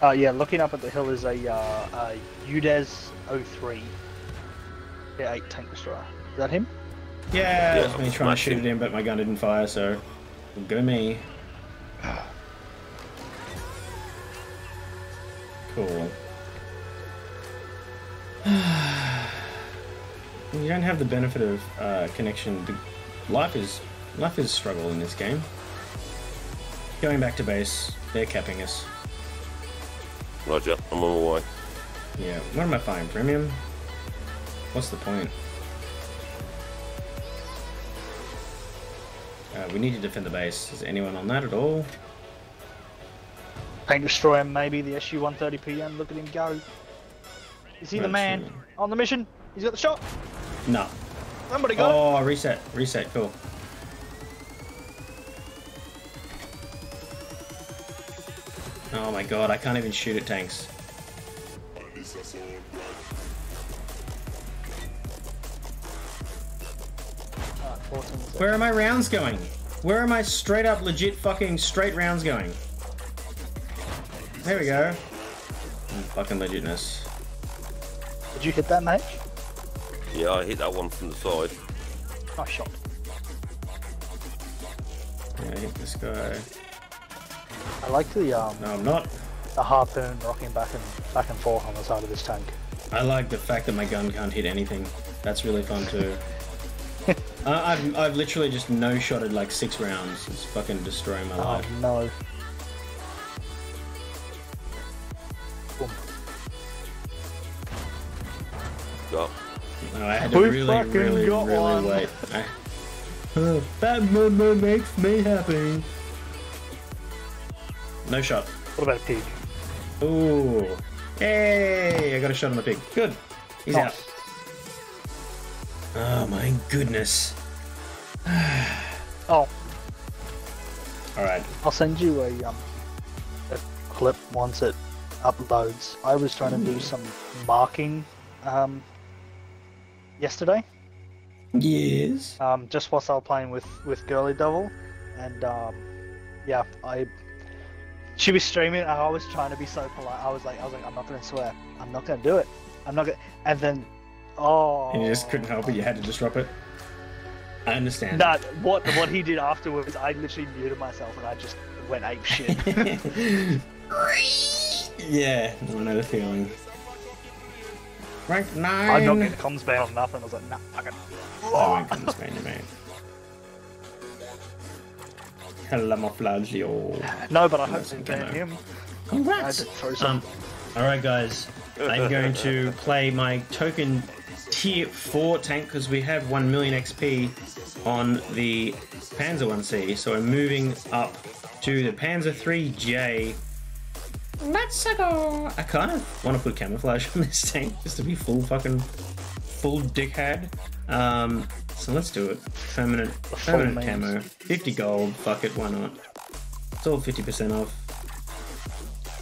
Uh, yeah, looking up at the hill is a, uh, a UDES 03. Yeah, 8 tank destroyer. Is that him? Yeah, Yeah, I was me trying to shoot smashing. at him, but my gun didn't fire, so go me. Cool. you don't have the benefit of uh, connection. The- Life is life is struggle in this game. Going back to base, they're capping us. Roger, I'm on my way. Yeah, what am I buying? Premium? What's the point? Uh, we need to defend the base. Is anyone on that at all? Tank destroyer, maybe the SU 130 PM. Look at him go. Is he the man sure. on the mission? He's got the shot. No. Somebody got it. Oh, reset, reset, cool. Oh my god, I can't even shoot at tanks. Alright, 14 seconds. Where are my rounds going? Where are my straight up legit fucking straight rounds going? There we go. Mm, Fucking legitness. Did you hit that, mate? Yeah, I hit that one from the side. Nice shot. Yeah, hit this guy. I like the um No, I'm not. the harpoon rocking back and back and forth on the side of this tank. I like the fact that my gun can't hit anything. That's really fun too. uh, I've, I've literally just no shotted like six rounds. It's fucking destroying my Oh life. no. Boom. Got. No, I had to We really, fucking really, got really one. wait. I, Uh, that mama makes me happy. No shot. What about a pig? Ooh. Hey, I got a shot on the pig. Good. He's Nice. out. Oh my goodness. Oh, Alright. I'll send you a um a clip once it uploads. I was trying to do some marking um yesterday. Yes. Um just whilst I was playing with with Girly Devil and um yeah, I she was streaming and I was trying to be so polite. I was like I was like I'm not gonna swear. I'm not gonna do it. I'm not gonna and then oh And you just couldn't help it, you had to just drop it. I understand. That what what he did afterwards, I literally muted myself and I just went ape shit. yeah, I know the feeling. Rank 9. I'm not getting comms ban on nothing. I was like, nah, fuck it. I won't come Spain to me. Camouflagio. No, but I hope That's they okay, ban no. him. I Congrats! did throw. Um, alright guys, I'm going to play my token tier 4 tank because we have 1 million XP on the Panzer 1C, so I'm moving up to the Panzer 3J. Let's go! I kind of want to put camouflage on this tank just to be full fucking full dickhead. Um, so let's do it. Permanent, permanent means. camo. 50 gold, fuck it, why not? It's all 50% off.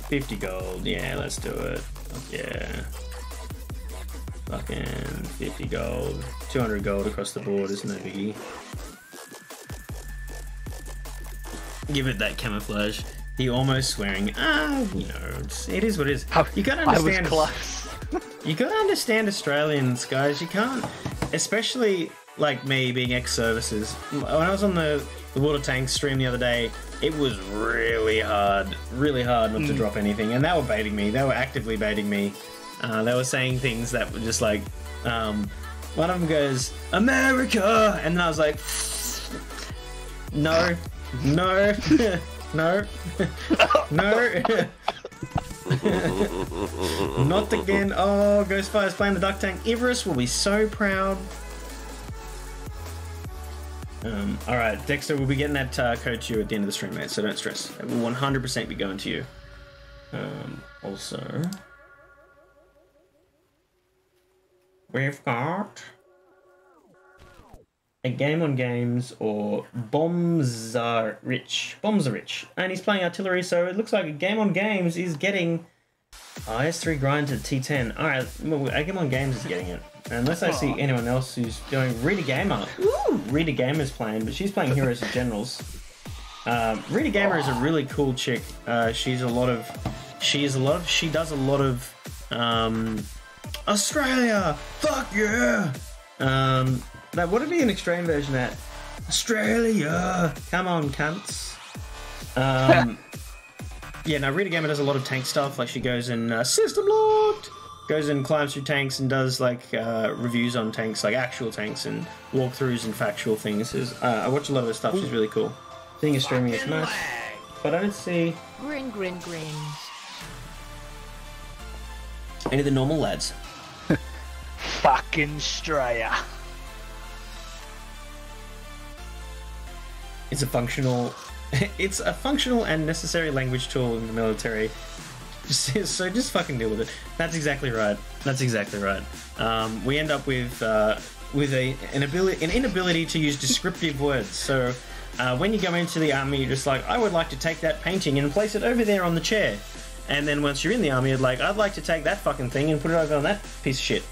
50 gold, yeah, let's do it. Yeah. Fucking 50 gold. 200 gold across the board is no biggie. Give it that camouflage. He almost swearing. Ah, you know, it's, it is what it is. You gotta understand. I was close. You gotta understand Australians, guys. You can't, especially like me being ex-services. When I was on the, the water tank stream the other day, it was really hard, really hard not to drop anything, and they were baiting me. They were actively baiting me. Uh, they were saying things that were just like, um, one of them goes America, and then I was like, no, No. no. no. Not again. Oh, Ghostfire's playing the Duck Tank. Everest will be so proud. Um, all right, Dexter, we'll be getting that uh, code to you at the end of the stream, mate. So don't stress. It will 100% be going to you. Um, also, we've got a game on games or bombs are rich. Bombs are rich, and he's playing artillery, so it looks like a game on games is getting IS3 grind to T10. All right, well, a game on games is getting it. Unless I see anyone else who's doing Rita Gamer. Ooh, Rita Gamer's playing, but she's playing Heroes of Generals. Um, Rita Gamer is a really cool chick. Uh, she's a lot of, she is a lot of, she does a lot of, um, Australia, fuck yeah. Um, now what would be an Australian version of that? Australia, come on, cunts. Um, yeah, now Rita Gamer does a lot of tank stuff. Like she goes and uh, system locked, goes and climbs through tanks and does like uh, reviews on tanks, like actual tanks and walkthroughs and factual things. Is uh, I watch a lot of her stuff. She's really cool. Seeing her streaming is nice, but I don't see Grin, grin, grin. any of the normal lads. Fucking Australia. It's a functional. It's a functional and necessary language tool in the military. So just fucking deal with it. That's exactly right. That's exactly right. Um, we end up with uh, with a an ability an inability to use descriptive words. So uh, when you go into the army, you're just like, I would like to take that painting and place it over there on the chair. And then once you're in the army, you're like, I'd like to take that fucking thing and put it over on that piece of shit.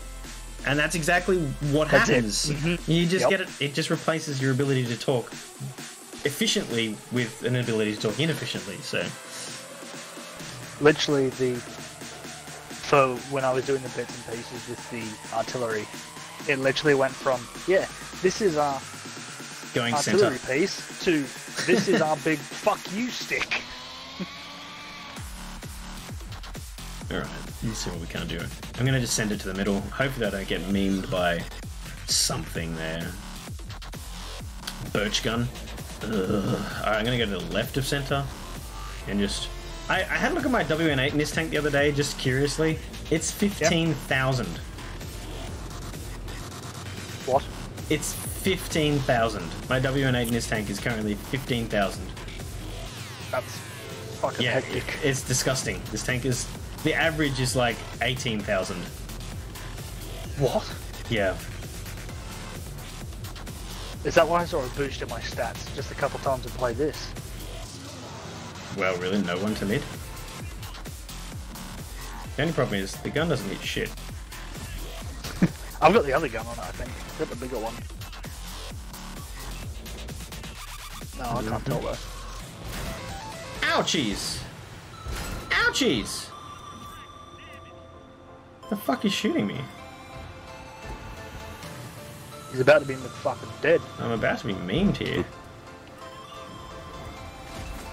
And that's exactly what That's it. happens. You just Yep. get it. It just replaces your ability to talk efficiently with an ability to talk inefficiently. So Literally the. For when I was doing the bits and pieces with the artillery, it literally went from yeah, this is our going center. artillery piece to this is our big fuck you stick. All right, let's see what we can do. I'm gonna just send it to the middle. Hopefully, I don't get memed by something there. Birch gun. Ugh. All right, I'm gonna go to the left of center and just. I, I had a look at my WN8 in this tank the other day, just curiously. It's fifteen thousand. What? It's fifteen thousand. My WN8 in this tank is currently fifteen thousand. That's fucking Yeah, hectic. it's disgusting. This tank is. The average is like eighteen thousand. What? Yeah. Is that why I sort of boosted my stats just a couple times and played this? Well, really, no one to mid. The only problem is the gun doesn't hit shit. I've got the other gun on it, I think. I've got the bigger one. No, I can't tell though. Ouchies! Ouchies! The fuck is shooting me? He's about to be fucking dead. I'm about to be memed here.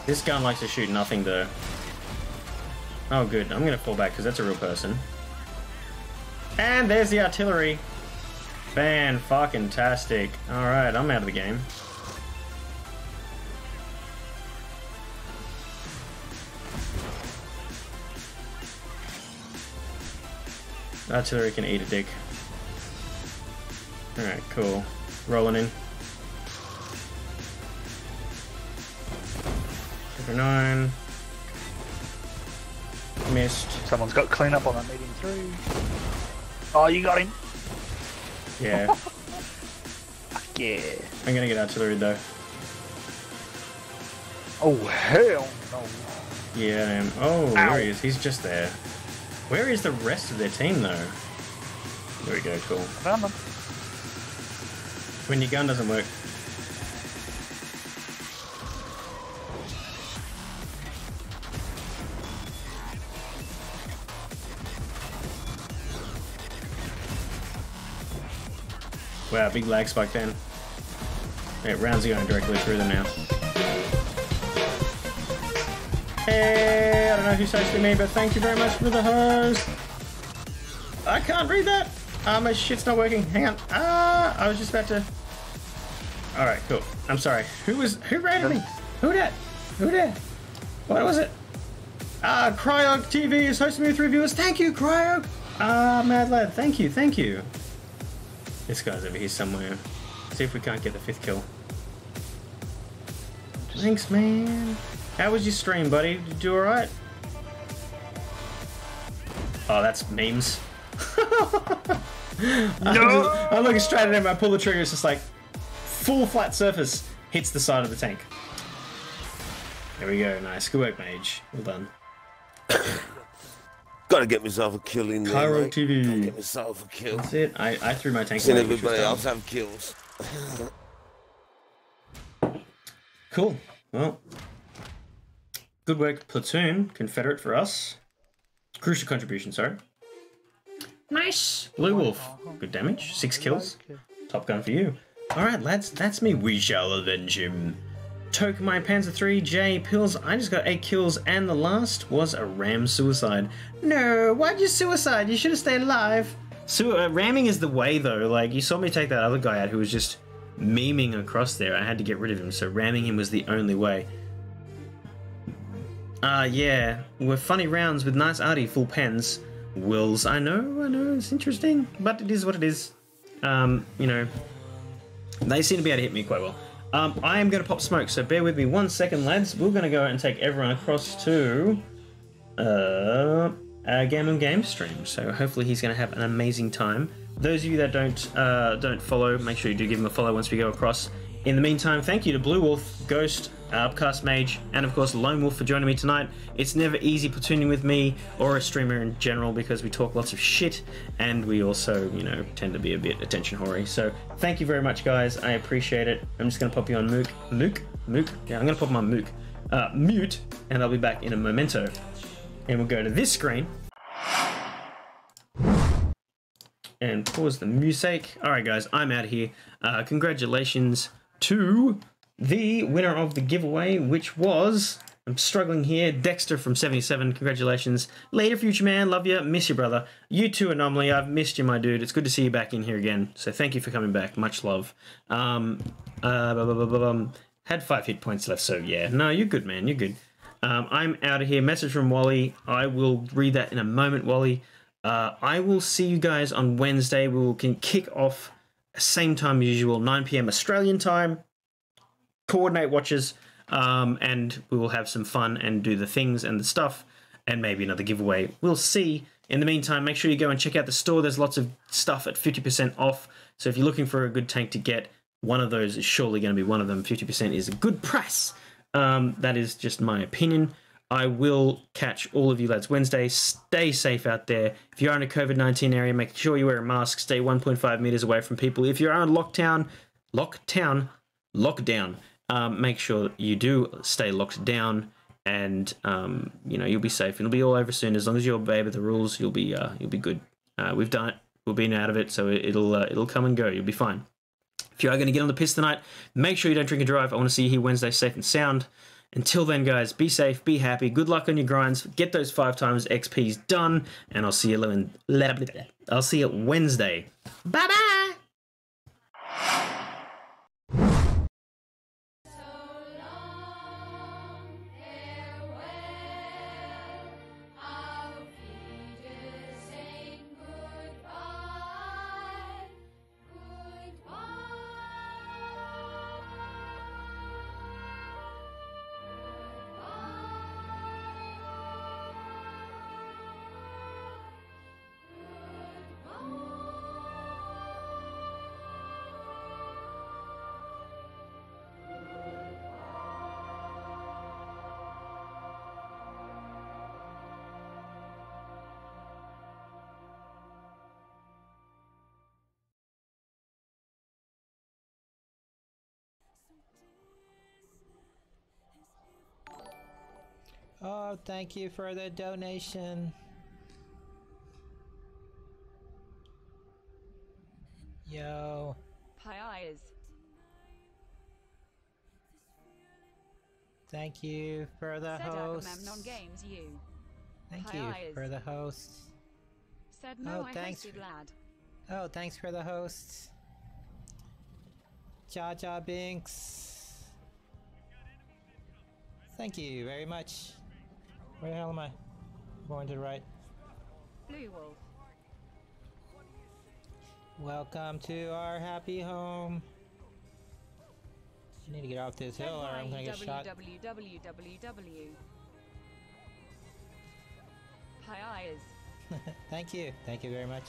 This gun likes to shoot nothing though. Oh good, I'm gonna fall back because that's a real person. And there's the artillery. Fan fucking tastic. Alright, I'm out of the game. Artillery can eat a dick. Alright, cool. Rolling in. Number nine. Missed. Someone's got clean up on that medium three. Oh, you got him. Yeah. Fuck yeah. I'm gonna get artillery though. Oh hell no. Yeah, I am. Oh, Ow. there he is. He's just there. Where is the rest of their team though? There we go, cool. I found them. When your gun doesn't work. Wow, big lag spike then. Yeah, rounds are going directly through them now. Hey, I don't know if who's hosting me, but thank you very much for the host. I can't read that. Ah, my shit's not working. Hang on. Ah, I was just about to. All right, cool. I'm sorry. Who was who raided me? Who dat? Who dat? What was it? Ah, Cryog TV is hosting me with reviewers. Thank you, Cryog. Ah, Mad Lad. Thank you, thank you. This guy's over here somewhere. See if we can't get the fifth kill. Thanks, man. How was your stream, buddy? Did you do alright? Oh, that's memes. no! I'm looking straight at him, I pull the trigger, it's just like full flat surface hits the side of the tank. There we go, nice. Good work, Mage. Well done. Gotta get myself a kill in there. Cairo mate. TV. Gotta get myself a kill. That's it. I, I threw my tank Seen away, which was everybody else have kills. Cool. Well, good work, platoon. Confederate for us. Crucial contribution, sorry. Nice. Blue Wolf. Good damage. Six kills. Top gun for you. Alright, lads, that's me. We shall avenge him. Toke my Panzer 3, J, Pills. I just got 8 kills, and the last was a ram suicide. No, why'd you suicide? You should have stayed alive. So, uh, ramming is the way, though. Like, you saw me take that other guy out who was just memeing across there. I had to get rid of him, so ramming him was the only way. Ah, uh, yeah. We're funny rounds with nice arty full pens. Wills, I know, I know, it's interesting, but it is what it is. Um, you know, they seem to be able to hit me quite well. Um, I am going to pop smoke, so bear with me one second, lads. We're going to go and take everyone across to uh, a Gammon Game stream. So hopefully he's going to have an amazing time. Those of you that don't uh, don't follow, make sure you do give him a follow once we go across. In the meantime, thank you to Blue Wolf, Ghost, Upcast Mage, and of course Lone Wolf for joining me tonight. It's never easy platooning with me or a streamer in general because we talk lots of shit and we also, you know, tend to be a bit attention hoary. So thank you very much, guys. I appreciate it. I'm just gonna pop you on Mook, Mook, Mook. Yeah, I'm gonna pop my Mook, uh, mute, and I'll be back in a memento. And we'll go to this screen and pause the music. All right, guys, I'm out of here. Uh, congratulations to the winner of the giveaway, which was I'm struggling here. Dexter from 77. Congratulations. Later, future man. Love you. Miss you, brother. You too, Anomaly. I've missed you, my dude. It's good to see you back in here again. So thank you for coming back. Much love. Um, uh, had five hit points left, so yeah. No, you're good, man. You're good. Um, I'm out of here. Message from Wally. I will read that in a moment, Wally. Uh, I will see you guys on Wednesday. We will can kick off same time usual, 9 p.m. Australian time. Coordinate watches, um, and we will have some fun and do the things and the stuff, and maybe another giveaway. We'll see. In the meantime, make sure you go and check out the store. There's lots of stuff at 50% off. So if you're looking for a good tank to get, one of those is surely going to be one of them. 50% is a good price. Um, that is just my opinion. I will catch all of you lads Wednesday. Stay safe out there. If you are in a COVID 19 area, make sure you wear a mask. Stay 1.5 meters away from people. If you are in lockdown, lockdown, lockdown, um, make sure you do stay locked down and um, you know you'll be safe. It'll be all over soon. As long as you obey the rules, you'll be uh, you'll be good. Uh, we've done it. We've been out of it, so it'll uh, it'll come and go. You'll be fine. If you are going to get on the piss tonight, make sure you don't drink and drive. I want to see you here Wednesday, safe and sound. Until then, guys, be safe, be happy, good luck on your grinds, get those five times XPs done, and I'll see you. I'll see you Wednesday. Bye bye. Oh, thank you for the donation. Yo. Pies. Thank you for the Said host. Agamemnon Games you. Thank you Pies. for the host. Said no, Oh, I thanks. hosted lad. Oh, thanks for the host. Jaja Binks. thank you very much. Where the hell am I? Going to the right. Blue Wolf. Welcome to our happy home. You need to get off this hill or I'm gonna get shot. www. Hi eyes. Thank you. Thank you very much.